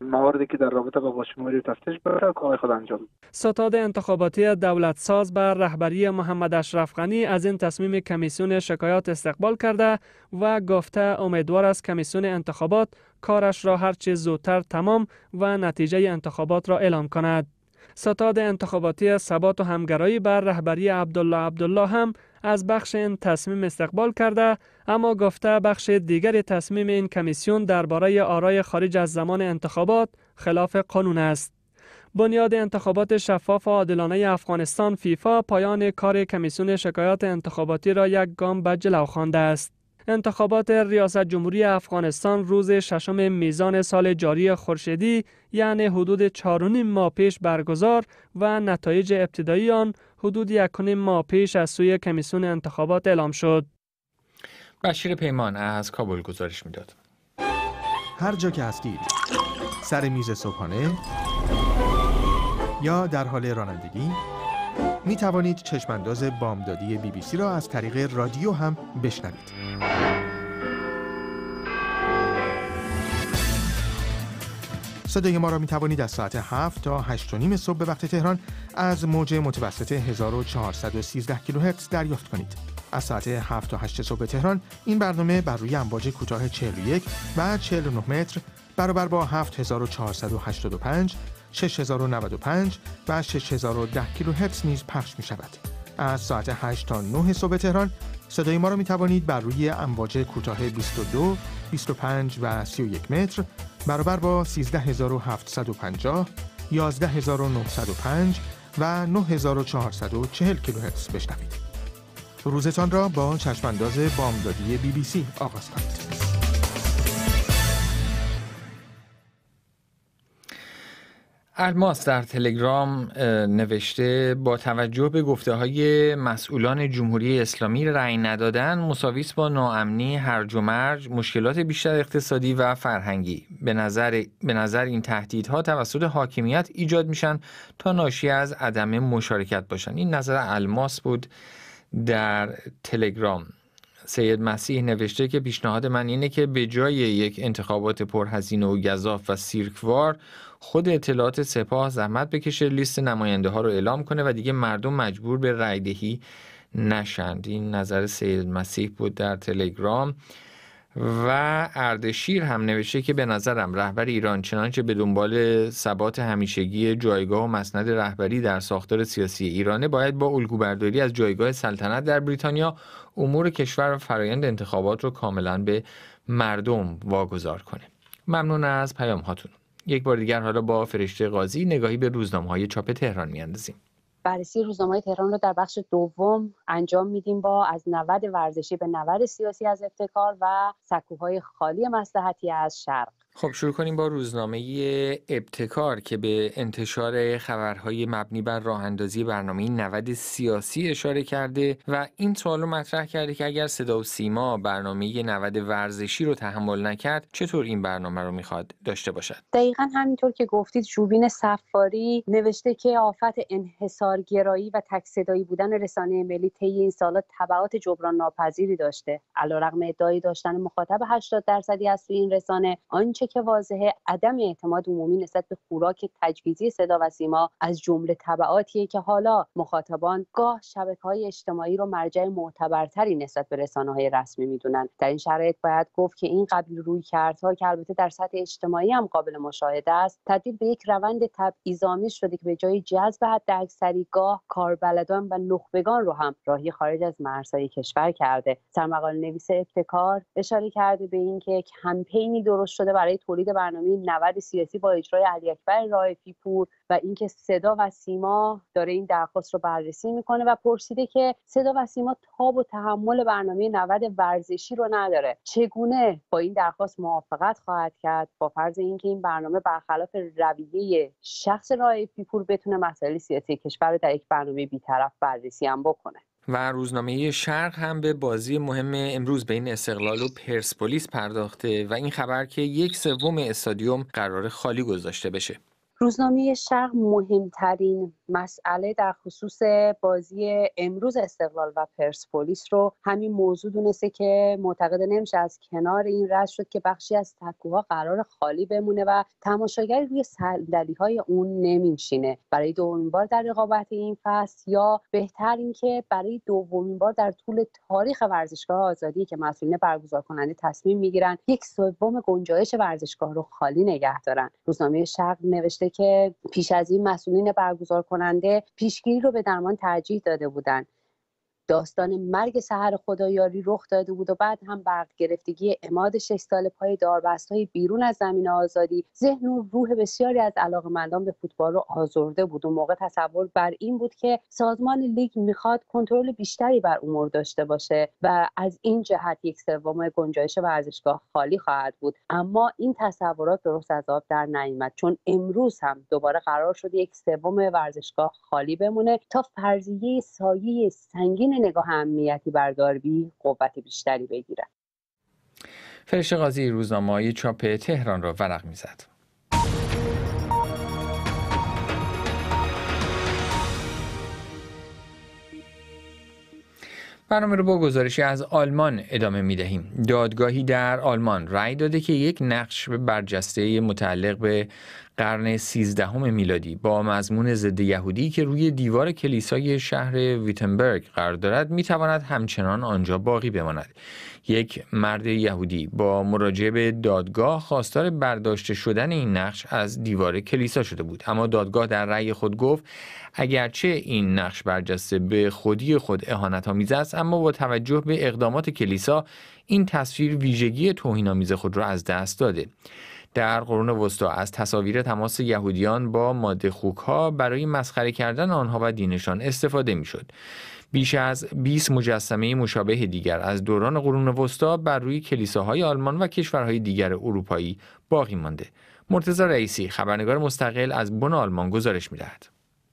مواردی که در رابطه با باشماری تفتیش بره کار خود انجام ستاد انتخاباتی دولت ساز بر رهبری محمد اشرف غنی از این تصمیم کمیسیون شکایات استقبال کرده و گفته امیدوار است کمیسیون انتخابات کارش را هر چیز زودتر تمام و نتیجه انتخابات را اعلام کند. ستاد انتخاباتی ثبات و همگرایی بر رهبری عبدالله عبدالله هم از بخش این تصمیم استقبال کرده اما گفته بخش دیگر تصمیم این کمیسیون درباره آرای خارج از زمان انتخابات خلاف قانون است. بنیاد انتخابات شفاف و عادلانه افغانستان فیفا پایان کار کمیسیون شکایات انتخاباتی را یک گام به جلو خوانده است. انتخابات ریاست جمهوری افغانستان روز ششم میزان سال جاری خورشیدی یعنی حدود چارونیم ماه پیش برگزار و نتایج ابتدایی آن حدود یکونیم ماه پیش از سوی کمیسیون انتخابات اعلام شد. بشیر پیمان از کابل گزارش می‌داد. هر جا که هستید سر میز صبحانه یا در حال رانندگی می توانید چشمانداز بامدادی بی بی سی را از طریق رادیو هم بشنوید. صدای ما را می توانید از ساعت 7 تا 8 نیم صبح به وقت تهران از موج متوسط 1413 کیلوهرتز دریافت کنید. از ساعت 7 تا 8 صبح تهران این برنامه بر روی امواج کوتاه 41 و 49 متر برابر با 7485 6095 و 6010 کیلوهرتز نیز پخش می شود. از ساعت 8 تا 9 صبح تهران صدای ما را می توانید بر روی امواج کوتاه 22 25 و 31 متر برابر با 13750 11905 و 9440 کیلوهرتز بشنوید. روزتان را با چشمانداز بامدادی بی بی سی آغاز کنید. الماس در تلگرام نوشته با توجه به گفته های مسئولان جمهوری اسلامی رأی ندادن مساویس با ناامنی هرج و مرج مشکلات بیشتر اقتصادی و فرهنگی. به نظر, به نظر این تهدیدها توسط حاکمیت ایجاد میشن تا ناشی از عدم مشارکت باشن. این نظر الماس بود در تلگرام. سید مسیح نوشته که پیشنهاد من اینه که به جای یک انتخابات پرهزینه و گذاف و سیرکوار خود اطلاعات سپاه زحمت بکشه لیست نماینده ها رو اعلام کنه و دیگه مردم مجبور به رای دهی نشند. این نظر سید مسیح بود در تلگرام. و اردشیر هم نوشته که به نظرم رهبر ایران چنانچه به دنبال ثبات همیشگی جایگاه و مسند رهبری در ساختار سیاسی ایرانه باید با الگوبرداری از جایگاه سلطنت در بریتانیا امور کشور و فرایند انتخابات رو کاملا به مردم واگذار کنه. ممنون از پیام هاتون. یک بار دیگر حالا با فرشته قاضی نگاهی به روزنامه های چاپ تهران میاندازیم. بررسی روزنامه تهران رو در بخش دوم انجام میدیم با از نود ورزشی به نود سیاسی از ابتکار و سکوهای خالی مسلحتی از شرق. خب شروع کنیم با روزنامه ابتکار که به انتشار خبرهای مبنی بر راه اندازی برنامه 90 سیاسی اشاره کرده و این سوال رو مطرح کرده که اگر صدا و سیما برنامه 90 ورزشی رو تحمل نکرد چطور این برنامه رو می‌خواد داشته باشد؟ دقیقا همینطور که گفتید جوبین سفاری نوشته که آفت انحصارگرایی و تک صدایی بودن رسانه ملی طی این سالها تبعات جبران ناپذیری داشته. علیرغم ادعای داشتن مخاطب 80 درصدی از این رسانه. آنچه که واضحه عدم اعتماد عمومی نسبت به خوراک تجویزی صدا و سیما از جمله طبعاتیه که حالا مخاطبان گاه شبکه های اجتماعی رو مرجع معتبرتری نسبت به رسانه های رسمی می‌دونن. در این شرایط باید گفت که این قبیل روی کردها که البته در سطح اجتماعی هم قابل مشاهده است تبدیل به یک روند تبعیض‌آمیز شده که به جای جذب حداکثری گاه کاربلدان و نخبگان رو هم راهی خارج از مرزهای کشور کرده. سرمقاله نویس ابتکار اشاره کرده به اینکه کمپینی درست شده برای تولید برنامه 90 سیاسی با اجرای علی اکبر رائفی پور و اینکه صدا و سیما داره این درخواست رو بررسی می‌کنه و پرسیده که صدا و سیما تاب و تحمل برنامه 90 ورزشی رو نداره. چگونه با این درخواست موافقت خواهد کرد؟ با فرض اینکه این برنامه برخلاف رویه شخص رائفی پور بتونه مسائل سیاسی کشور رو در یک برنامه بیطرف بررسی هم بکنه. و روزنامه شرق هم به بازی مهم امروز بین استقلال و پرسپولیس پرداخته و این خبر که یک سوم استادیوم قرار خالی گذاشته بشه. روزنامه شرق مهمترین مسئله در خصوص بازی امروز استقلال و پرسپولیس رو همین موضوع دونسته که معتقد نمیشه از کنار این رد شد که بخشی از تکوها قرار خالی بمونه و تماشاگر روی صندلی های اون نمیشینه برای دومین بار در رقابت این فصل یا بهتر اینکه برای دومین بار در طول تاریخ ورزشگاه آزادی که مسئولین برگزار کننده تصمیم می‌گیرن یک سوم گنجایش ورزشگاه رو خالی نگه دارن. روزنامه شرق نوشته که پیش از این مسئولین برگزار کننده پیشگیری رو به درمان ترجیح داده بودند داستان مرگ سحر خدایاری رخ داده بود و بعد هم برق گرفتگی اماد شش سال پای داربست های بیرون از زمین آزادی ذهن و روح بسیاری از علاقمندان به فوتبال رو آزرده بود. اون موقع تصور بر این بود که سازمان لیگ می‌خواد کنترل بیشتری بر امور داشته باشه و از این جهت یک سوم گنجایش ورزشگاه خالی خواهد بود. اما این تصورات درست از آب در نیامد چون امروز هم دوباره قرار شد یک سوم ورزشگاه خالی بمونه تا فرضیه سایه سنگین نگاه امنیتی بر داربی قوت بیشتری بگیرن فرش قاضی روزنامه چاپ تهران را ورق می‌زد. برنامه رو با گزارشی از آلمان ادامه می دهیم. دادگاهی در آلمان رأی داده که یک نقش برجسته متعلق به قرن سیزدهم میلادی با مضمون ضد یهودی که روی دیوار کلیسای شهر ویتنبرگ قرار دارد می تواند همچنان آنجا باقی بماند. یک مرد یهودی با مراجعه به دادگاه خواستار برداشته شدن این نقش از دیوار کلیسا شده بود اما دادگاه در رأی خود گفت اگرچه این نقش برجسته به خودی خود اهانت آمیز است اما با توجه به اقدامات کلیسا این تصویر ویژگی توهینآمیز خود را از دست داده در قرون وسطا از تصاویر تماس یهودیان با ماده خوک ها برای مسخره کردن آنها و دینشان استفاده می‌شد. بیش از 20 مجسمه مشابه دیگر از دوران قرون وسطا بر روی کلیساهای آلمان و کشورهای دیگر اروپایی باقی مانده. مرتضی رئیسی خبرنگار مستقل از بن آلمان گزارش می‌دهد.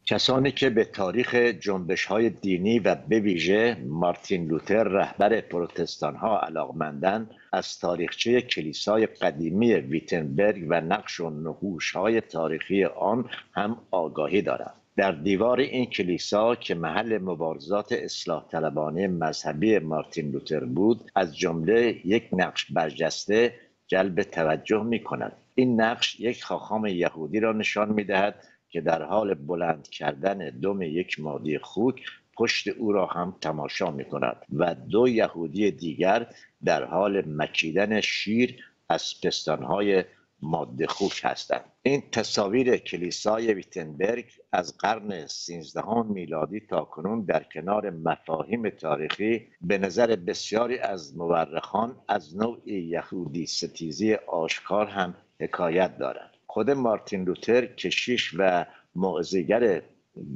کسانی که به تاریخ جنبش های دینی و به ویژه مارتین لوتر رهبر پروتستان ها علاقمندند از تاریخچه کلیسای قدیمی ویتنبرگ و نقش و نهوش های تاریخی آن هم آگاهی دارند. در دیوار این کلیسا که محل مبارزات اصلاح طلبانه مذهبی مارتین لوتر بود از جمله یک نقش برجسته جلب توجه می کند این نقش یک خاخام یهودی را نشان می دهد که در حال بلند کردن دم یک مادی خوک پشت او را هم تماشا می کند و دو یهودی دیگر در حال مکیدن شیر از پستانهای ماده خوک هستند. این تصاویر کلیسای ویتنبرگ از قرن 13 میلادی تا کنون در کنار مفاهیم تاریخی به نظر بسیاری از مورخان از نوع یهودی ستیزی آشکار هم حکایت دارند. خود مارتین لوتر کشیش و معزگر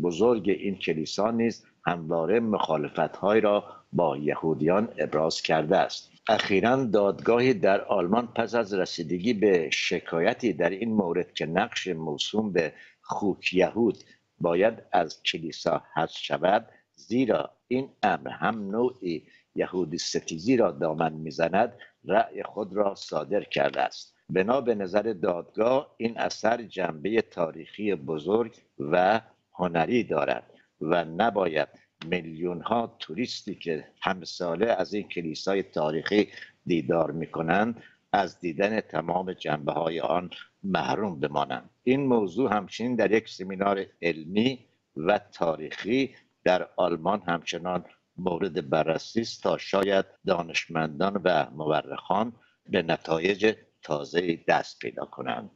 بزرگ این کلیسا نیز همواره مخالفتهایی را با یهودیان ابراز کرده است. اخیرا دادگاهی در آلمان پس از رسیدگی به شکایتی در این مورد که نقش موسوم به خوک یهود باید از کلیسا حذف شود زیرا این امر هم نوعی یهودی ستیزی را دامن می‌زند رأی خود را صادر کرده است. بنا به نظر دادگاه این اثر جنبه تاریخی بزرگ و هنری دارد و نباید میلیون ها توریستی که همساله از این کلیسای تاریخی دیدار می‌کنند از دیدن تمام جنبه های آن محروم بمانند. این موضوع همچنین در یک سمینار علمی و تاریخی در آلمان همچنان مورد بررسی است تا شاید دانشمندان و مورخان به نتایج تازه دست پیدا کنند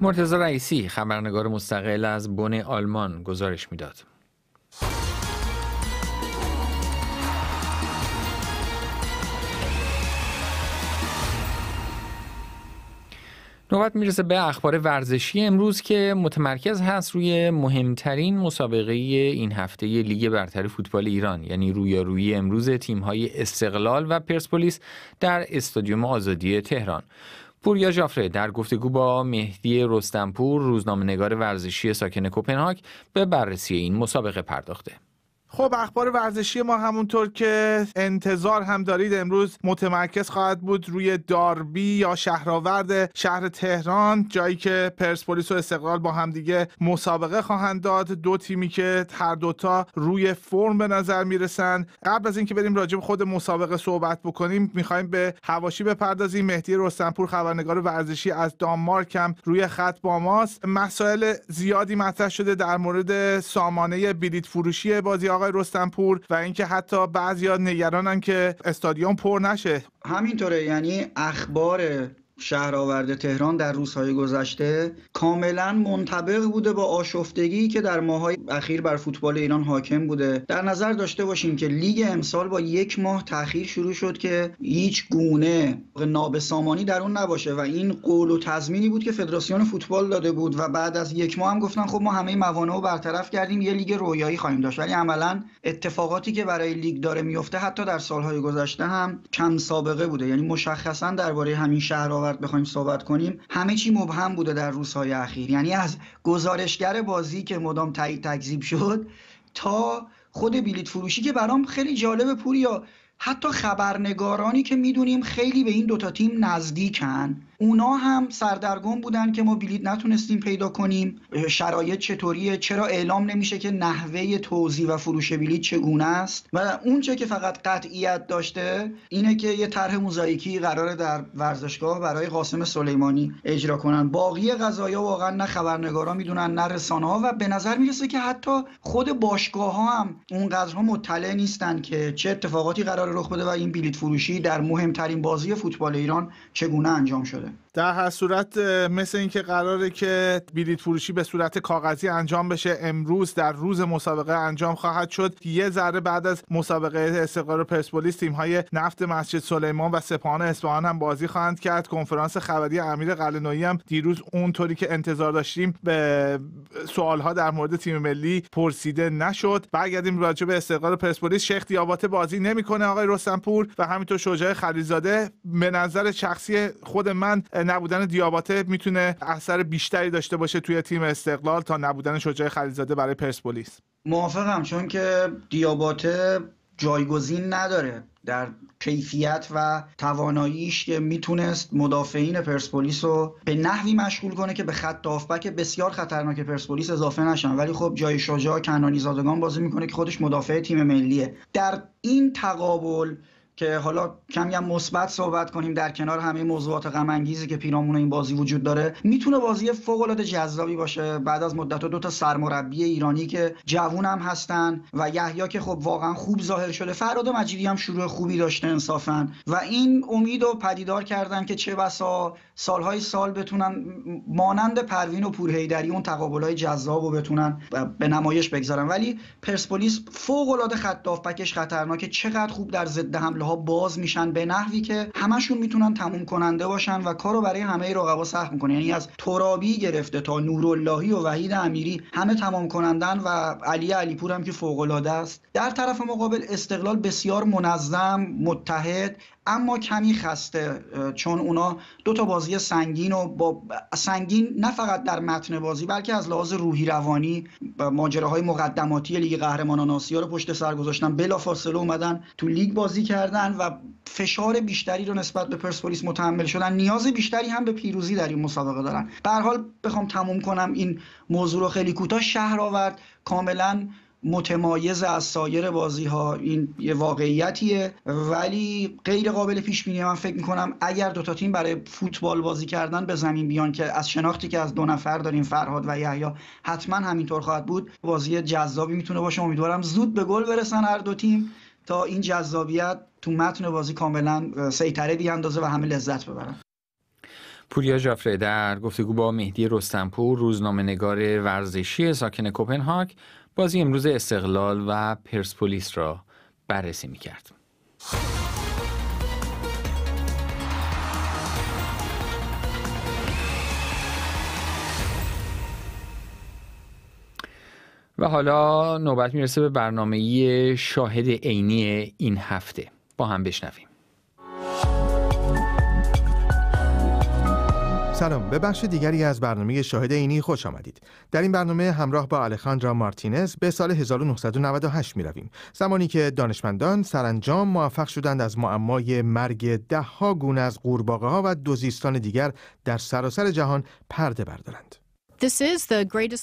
مرتضی رئیسی خبرنگار مستقل از بن آلمان گزارش می‌داد. نوبت می‌رسه به اخبار ورزشی امروز که متمرکز هست روی مهمترین مسابقه این هفته لیگ برتر فوتبال ایران. یعنی رویارویی امروز تیم‌های استقلال و پرسپولیس در استادیوم آزادی تهران. پوریا جافره در گفتگو با مهدی رستنپور روزنامه‌نگار ورزشی ساکن کوپنهاگ به بررسی این مسابقه پرداخته. خب اخبار ورزشی ما همونطور که انتظار هم دارید امروز متمرکز خواهد بود روی داربی یا شهرآورد شهر تهران جایی که پرسپولیس و استقلال با همدیگه مسابقه خواهند داد. دو تیمی که هر دوتا روی فرم به نظر می‌رسن. قبل از اینکه بریم راجع به خود مسابقه صحبت بکنیم می‌خوایم به هواشی بپردازیم. مهدی رستنپور خبرنگار ورزشی از دانمارک هم روی خط با ماست. مسائل زیادی مطرح شده در مورد سامانه بلیت فروشی بازی آقای رستنپور و اینکه حتی بعضیا نگرانن که استادیوم پر نشه. همینطوره یعنی اخبار شهرآورد تهران در روزهای گذشته کاملا منطبق بوده با آشفتگی که در ماهای اخیر بر فوتبال ایران حاکم بوده. در نظر داشته باشیم که لیگ امسال با یک ماه تاخیر شروع شد که هیچ گونه نابسامانی در اون نباشه و این قول و تضمینی بود که فدراسیون فوتبال داده بود و بعد از یک ماه هم گفتن خب ما همه موانع رو برطرف کردیم یه لیگ رویایی خواهیم داشت. ولی عملا اتفاقاتی که برای لیگ داره میفته حتی در سالهای گذشته هم کم سابقه بوده. یعنی مشخصا درباره همین شهرآورد بخوایم صحبت کنیم همه چی مبهم بوده در روزهای اخیر. یعنی از گزارشگر بازی که مدام تایید تکذیب شد تا خود بلیت فروشی که برام خیلی جالب پوریا. حتی خبرنگارانی که می‌دونیم خیلی به این دوتا تیم نزدیکن. اونا هم سردرگم بودن که ما بلیت نتونستیم پیدا کنیم. شرایط چطوریه؟ چرا اعلام نمیشه که نحوه توزیع و فروش بلیت چگونه است؟ و اونچه که فقط قطعیت داشته اینه که یه طرح موزاییکی قراره در ورزشگاه برای قاسم سلیمانی اجرا کنن. باقی قضایا واقعا نه خبرنگارا می‌دونن نه رسانه ها و به نظر می‌رسه که حتی خود باشگاه ها هم اونقدرها مطلع نیستن که چه اتفاقاتی قرار رخ بده و این بلیت فروشی در مهمترین بازی فوتبال ایران چگونه انجام شده. надо. در هر صورت مثل اینکه قراره که بلیت فروشی به صورت کاغذی انجام بشه امروز در روز مسابقه انجام خواهد شد. یه ذره بعد از مسابقه استقلال پرسپولیس تیم های نفت مسجد سلیمان و سپاهان اصفهان هم بازی خواهند کرد. کنفرانس خبری امیر قلنویی هم دیروز اونطوری که انتظار داشتیم به سوال ها در مورد تیم ملی پرسیده نشد. برگردیم راجع به استقلال پرسپولیس. شیخ دیاباته بازی نمی‌کنه آقای رستنپور و همینطور شجاع خلیزاده به نظر شخصی خود من نبودن دیاباته می‌تونه اثر بیشتری داشته باشه توی تیم استقلال تا نبودن شجاع خلیزاده برای پرسپولیس. موافقم چون که دیاباته جایگزین نداره. در کیفیت و تواناییش که می‌تونست مدافعین پرسپولیس رو به نحوی مشغول کنه که به خط هافبک بسیار خطرناک پرسپولیس اضافه نشن. ولی خب جای شجاع کنانی زادگان بازی می‌کنه که خودش مدافع تیم ملیه. در این تقابل که حالا کمی هم مثبت صحبت کنیم در کنار همه موضوعات غم انگیزی که پیرامون این بازی وجود داره. می‌تونه بازی فوق العاده جذابی باشه. بعد از مدت دو تا سرمربی ایرانی که جوون هم هستن و یحیی که خب واقعا خوب ظاهر شده. فراد مجیدی هم شروع خوبی داشته انصافا. و این امید و پدیدار کردن که چه بسا سالهای سال بتونن مانند پروین و پورهیدری اون تقابلهای جذاب بتونن به نمایش بگذارن. ولی پرسپولیس فوق العاده خط پکش خطرناکه چقدر خوب در ضد حمله ها باز میشن به نحوی که همشون می‌تونن تموم کننده باشن و کارو برای همه رقبا سخت می‌کنه. یعنی از ترابی گرفته تا نوراللهی و وحید امیری همه تمام کنندن و علی علیپور هم که فوق العاده است. در طرف مقابل استقلال بسیار منظم متحد اما کمی خسته چون اونا دو تا بازی سنگین و با سنگین نه فقط در متن بازی بلکه از لحاظ روحی روانی ماجراهای مقدماتی لیگ قهرمانان آسیا رو پشت سر گذاشتن. بلا فاصله اومدن تو لیگ بازی کردن و فشار بیشتری رو نسبت به پرسپولیس متحمل شدن. نیاز بیشتری هم به پیروزی در این مسابقه دارن. به حال بخوام تموم کنم این موضوع رو خیلی کوتاه. شهر آورد. کاملا متمایز از سایر بازی ها این یه واقعیتیه. ولی غیر قابل پیش بینی من فکر می‌کنم اگر دو تا تیم برای فوتبال بازی کردن به زمین بیان که از شناختی که از دو نفر داریم فرهاد و یحیی حتما همینطور خواهد بود بازی جذابی می‌تونه باشه. امیدوارم زود به گل برسن هر دو تیم تا این جذابیت تو متن بازی کاملا سیطره بیاندازه و همه لذت ببرن. پوریا جافره در گفتگو با مهدی رستنپور روزنامه نگار ورزشی ساکن کوپنهاگ بازی امروز استقلال و پرسپولیس را بررسی می کرد. و حالا نوبت می‌رسه به برنامه شاهد عینی این هفته با هم بشنویم سلام. به بخش دیگری از برنامه شاهد اینی خوش آمدید. در این برنامه همراه با الخاندرا مارتینز به سال 1998 می رویم زمانی که دانشمندان سرانجام موفق شدند از معمای مرگ ده ها گونه از قورباغه ها و دوزیستان دیگر در سراسر جهان پرده بردارند.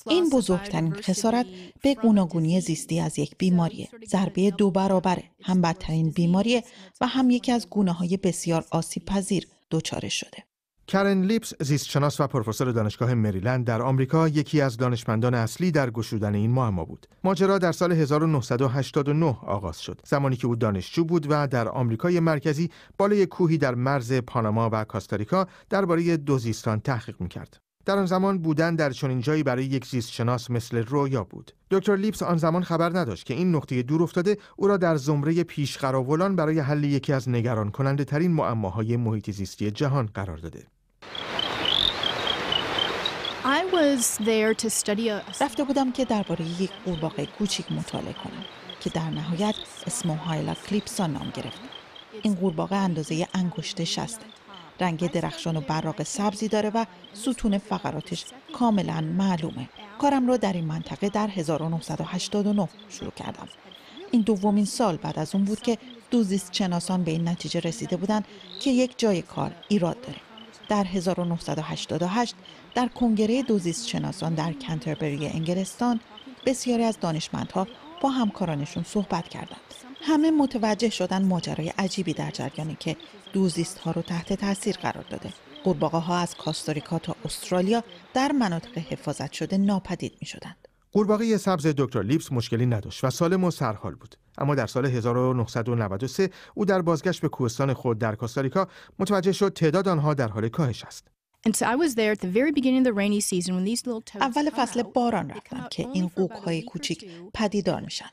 این بزرگترین خسارت به گوناگونی زیستی از یک بیماری ضربه دو برابره هم بدترین بیماری و هم یکی از گونه های بسیار آسیب پذیر دچار شده. کرن لیپس زیستشناس و پروفسور دانشگاه مریلند در آمریکا یکی از دانشمندان اصلی در گشودن این معما بود. ماجرا در سال 1989 آغاز شد. زمانی که او دانشجو بود و در آمریکای مرکزی بالای کوهی در مرز پاناما و کاستاریکا درباره دوزیستان تحقیق می‌کرد. در آن زمان بودن در چنین جایی برای یک زیستشناس مثل رویا بود. دکتر لیپس آن زمان خبر نداشت که این نقطه دور افتاده او را در زمره پیشقراولان برای حل یکی از نگران کننده ترین معماهای محیط زیستی جهان قرار داده. رفته بودم که درباره یک قورباغه کوچیک مطالعه کنم که در نهایت اسم هایلا کلیپسا نام گرفت. این قورباغه اندازه انگشت شسته. رنگ درخشان و براق سبزی داره و ستون فقراتش کاملا معلومه. کارم رو در این منطقه در 1989 شروع کردم. این دومین سال بعد از اون بود که دوزیست شناسان به این نتیجه رسیده بودند که یک جای کار ایراد داره. در 1988 در کنگره دوزیست شناسان در کنتربری انگلستان بسیاری از دانشمندها با همکارانشون صحبت کردند. همه متوجه شدن ماجرای عجیبی در جریانی که دوزیست ها رو تحت تاثیر قرار داده. قورباغه ها از کاستاریکا تا استرالیا در مناطق حفاظت شده ناپدید می شدند. قورباغه سبز دکتر لیپس مشکلی نداشت و سالم و سرحال بود. اما در سال 1993 او در بازگشت به کوهستان خود در کاستاریکا متوجه شد تعداد آنها در حال کاهش است. اول فصل باران رفتم که این قوق های کوچیک پدیدار میشن.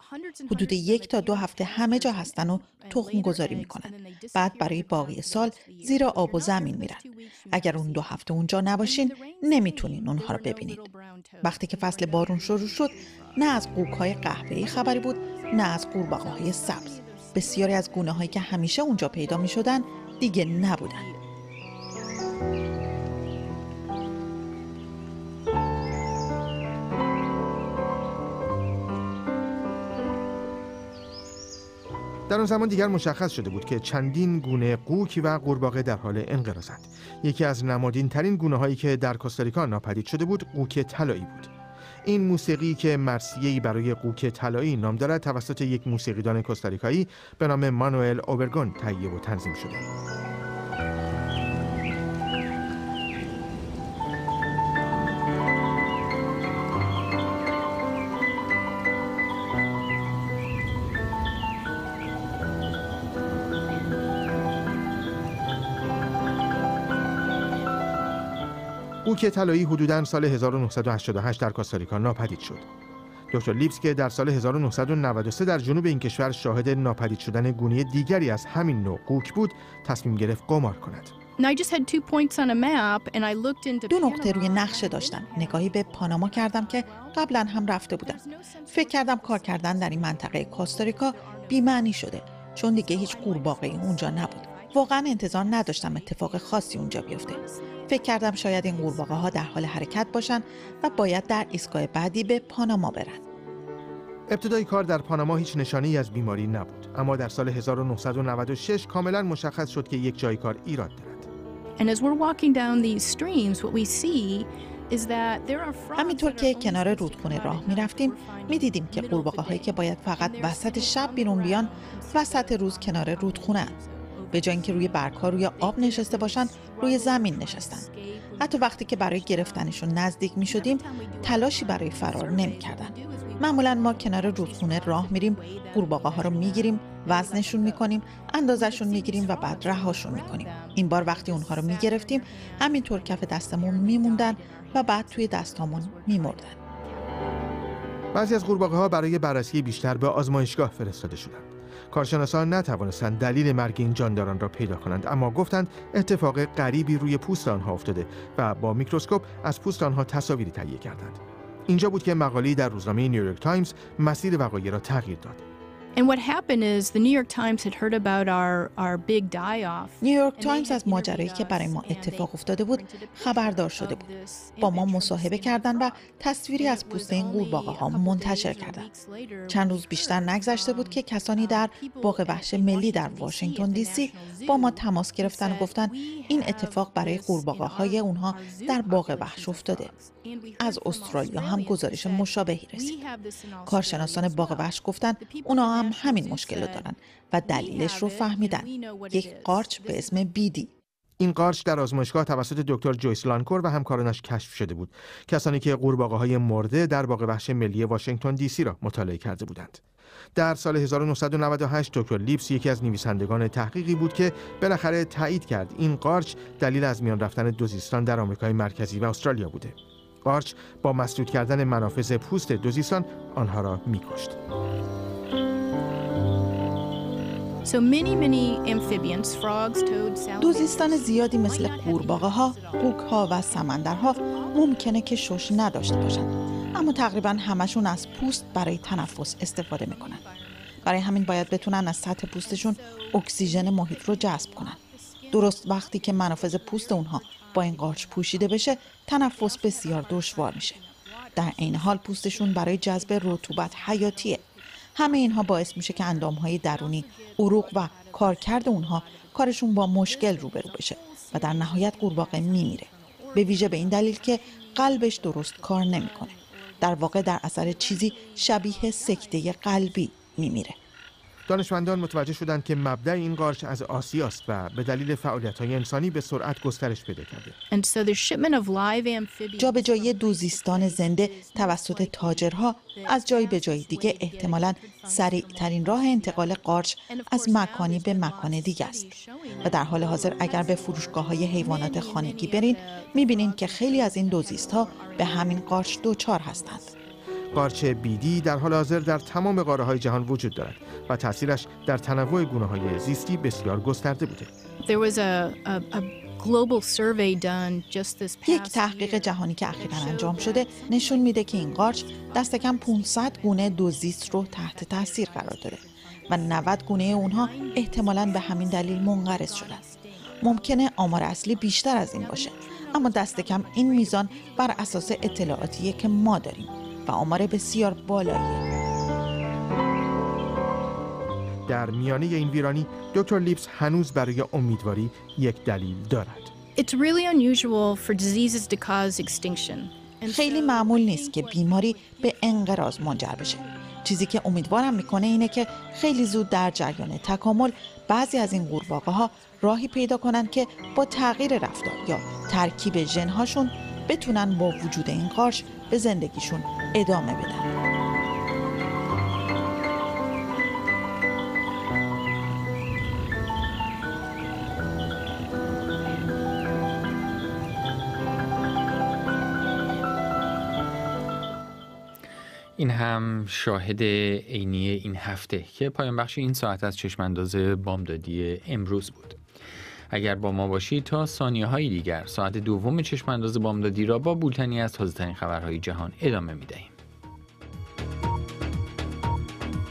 حدود یک تا دو هفته همه جا هستن و تخم گذاری می‌کنن. بعد برای باقی سال زیر آب و زمین میرن. اگر اون دو هفته اونجا نباشین نمی‌تونین اونها رو ببینید. وقتی که فصل بارون شروع شد نه از قوق های قهوه‌ای خبری بود نه از قورباغه های سبز. بسیاری از گونه هایی که همیشه اونجا پیدا می شدن دیگه نبودن. در آن زمان دیگر مشخص شده بود که چندین گونه قوک و قورباغه در حال انقراضند. یکی از نمادین ترین گونه هایی که در کوستاریکا ناپدید شده بود قوک طلایی بود. این موسیقی که مرسیه‌ای برای قوک طلایی نام دارد توسط یک موسیقیدان کوستاریکایی به نام مانوئل اوبرگون تهیه و تنظیم شده بوک طلایی حدوداً سال 1988 در کاستاریکا ناپدید شد. دکتر لیپس که در سال 1993 در جنوب این کشور شاهد ناپدید شدن گونه دیگری از همین نوع قوک بود، تصمیم گرفت قمار کند. دو نقطه روی نقشه داشتم. نگاهی به پاناما کردم که قبلا هم رفته بودم. فکر کردم کار کردن در این منطقه کاستاریکا بیمعنی شده چون دیگه هیچ قورباغه‌ای اونجا نبود. واقعا انتظار نداشتم اتفاق خاصی اونجا بیفته. فکر کردم شاید این قورباغه ها در حال حرکت باشن و باید در ایستگاه بعدی به پاناما برن. ابتدای کار در پاناما هیچ نشانی از بیماری نبود اما در سال 1996 کاملا مشخص شد که یک جای کار ایراد دارد. همینطور که کنار رودخونه راه می رفتیم می دیدیم که قورباغه هایی که باید فقط وسط شب بیرون بیان وسط روز کنار رودخونه به جای اینکه روی برگها روی آب نشسته باشن روی زمین نشستن. حتی وقتی که برای گرفتنشون نزدیک می شدیم تلاشی برای فرار نمی کردن. معمولا ما کنار رودخونه راه میریم قورباغه ها رو می‌گیریم وزنشون می‌کنیم اندازشون می‌گیریم و بعد رهاشون می‌کنیم. این بار وقتی اونها رو می‌گرفتیم همینطور کف دستمون میموندن و بعد توی دستامون میمردن. بعضی از قورباغه ها برای بررسی بیشتر به آزمایشگاه فرستاده شدند کارشناسان نتوانستند دلیل مرگ این جانداران را پیدا کنند اما گفتند اتفاق غریبی روی پوست آنها افتاده و با میکروسکوپ از پوست آنها تصاویری تهیه کردند. اینجا بود که مقاله‌ای در روزنامه نیویورک تایمز مسیر وقایع را تغییر داد. And what happened is the New York Times had heard about our, our big die-off. نیویورک تایمز از ماجرایی که برای ما اتفاق افتاده بود خبردار شده بود. با ما مصاحبه کردن و تصویری از پوست این قورباغه ها منتشر کردند. چند روز بیشتر نگذشته بود که کسانی در باغ وحش ملی در واشنگتن دی سی با ما تماس گرفتن و گفتن این اتفاق برای قورباغه های اونها در باغ وحش افتاده. از استرالیا هم گزارش مشابهی رسید. کارشناسان باغ وحش گفتن اونا هم همین مشکل رو دارن و دلیلش رو فهمیدن. یک قارچ به اسم بیدی. این قارچ در آزمایشگاه توسط دکتر جویس لانکور و همکارانش کشف شده بود. کسانی که قورباغه های مرده در باغ وحش ملی واشنگتن دی سی را مطالعه کرده بودند. در سال 1998 دکتر لیپس یکی از نویسندگان تحقیقی بود که بالاخره تایید کرد این قارچ دلیل از میان رفتن دوزیستان در آمریکای مرکزی و استرالیا بوده. قارچ با مسدود کردن منافذ پوست دوزیستان آنها را میکشت. دوزیستان زیادی مثل قورباغه ها، قوک ها و سمندرها ممکنه که شش نداشته باشند. اما تقریبا همشون از پوست برای تنفس استفاده می‌کنن. برای همین باید بتونن از سطح پوستشون اکسیژن محیط رو جذب کنن. درست وقتی که منافذ پوست اونها با این قارچ پوشیده بشه تنفس بسیار دشوار میشه. در عین حال پوستشون برای جذب رطوبت حیاتیه. همه اینها باعث میشه که اندامهای درونی عروق و کارکرد اونها کارشون با مشکل روبرو بشه و در نهایت قورباغه میمیره. به ویژه به این دلیل که قلبش درست کار نمی‌کنه. در واقع در اثر چیزی شبیه سکته قلبی میمیره. دانشمندان متوجه شدند که مبدع این قارچ از آسیاست و به دلیل های انسانی به سرعت گسترش پیدا کرده. جای دوزیستان زنده توسط تاجرها از جایی به جای دیگه احتمالا سریع ترین راه انتقال قارچ از مکانی به مکان دیگه است و در حال حاضر اگر به فروشگاه های حیوانات خانگی برین می‌بینین که خیلی از این دوزیست ها به همین قارچ دوچار هستند. قارچ بیدی در حال حاضر در تمام قاره های جهان وجود دارد و تاثیرش در تنوع گونه های زیستی بسیار گسترده بوده. یک تحقیق جهانی که اخیرا انجام شده نشون میده که این قارچ دست کم 500 گونه دوزیست رو تحت تاثیر قرار داده و 90 گونه اونها احتمالاً به همین دلیل منقرض شدن. ممکنه آمار اصلی بیشتر از این باشه اما دست کم این میزان بر اساس اطلاعاتیه که ما داریم و آمار بسیار بالاییه در میانه این ویرانی دکتر لیپس هنوز برای امیدواری یک دلیل دارد. It's really unusual for diseases to cause extinction. خیلی معمول نیست که بیماری به انقراض منجر بشه چیزی که امیدوارم می‌کنه اینه که خیلی زود در جریان تکامل بعضی از این قورباغه ها راهی پیدا کنن که با تغییر رفتار یا ترکیب ژنهاشون بتونن با وجود این قارچ به زندگیشون ادامه بدن. این هم شاهد عینی این هفته که پایان بخش این ساعت از چشمانداز بامدادی امروز بود اگر با ما باشید تا ثانیه های دیگر ساعت دوم چشم انداز بامدادی را با بولتنی از تازهترین خبرهای جهان ادامه می دهیم.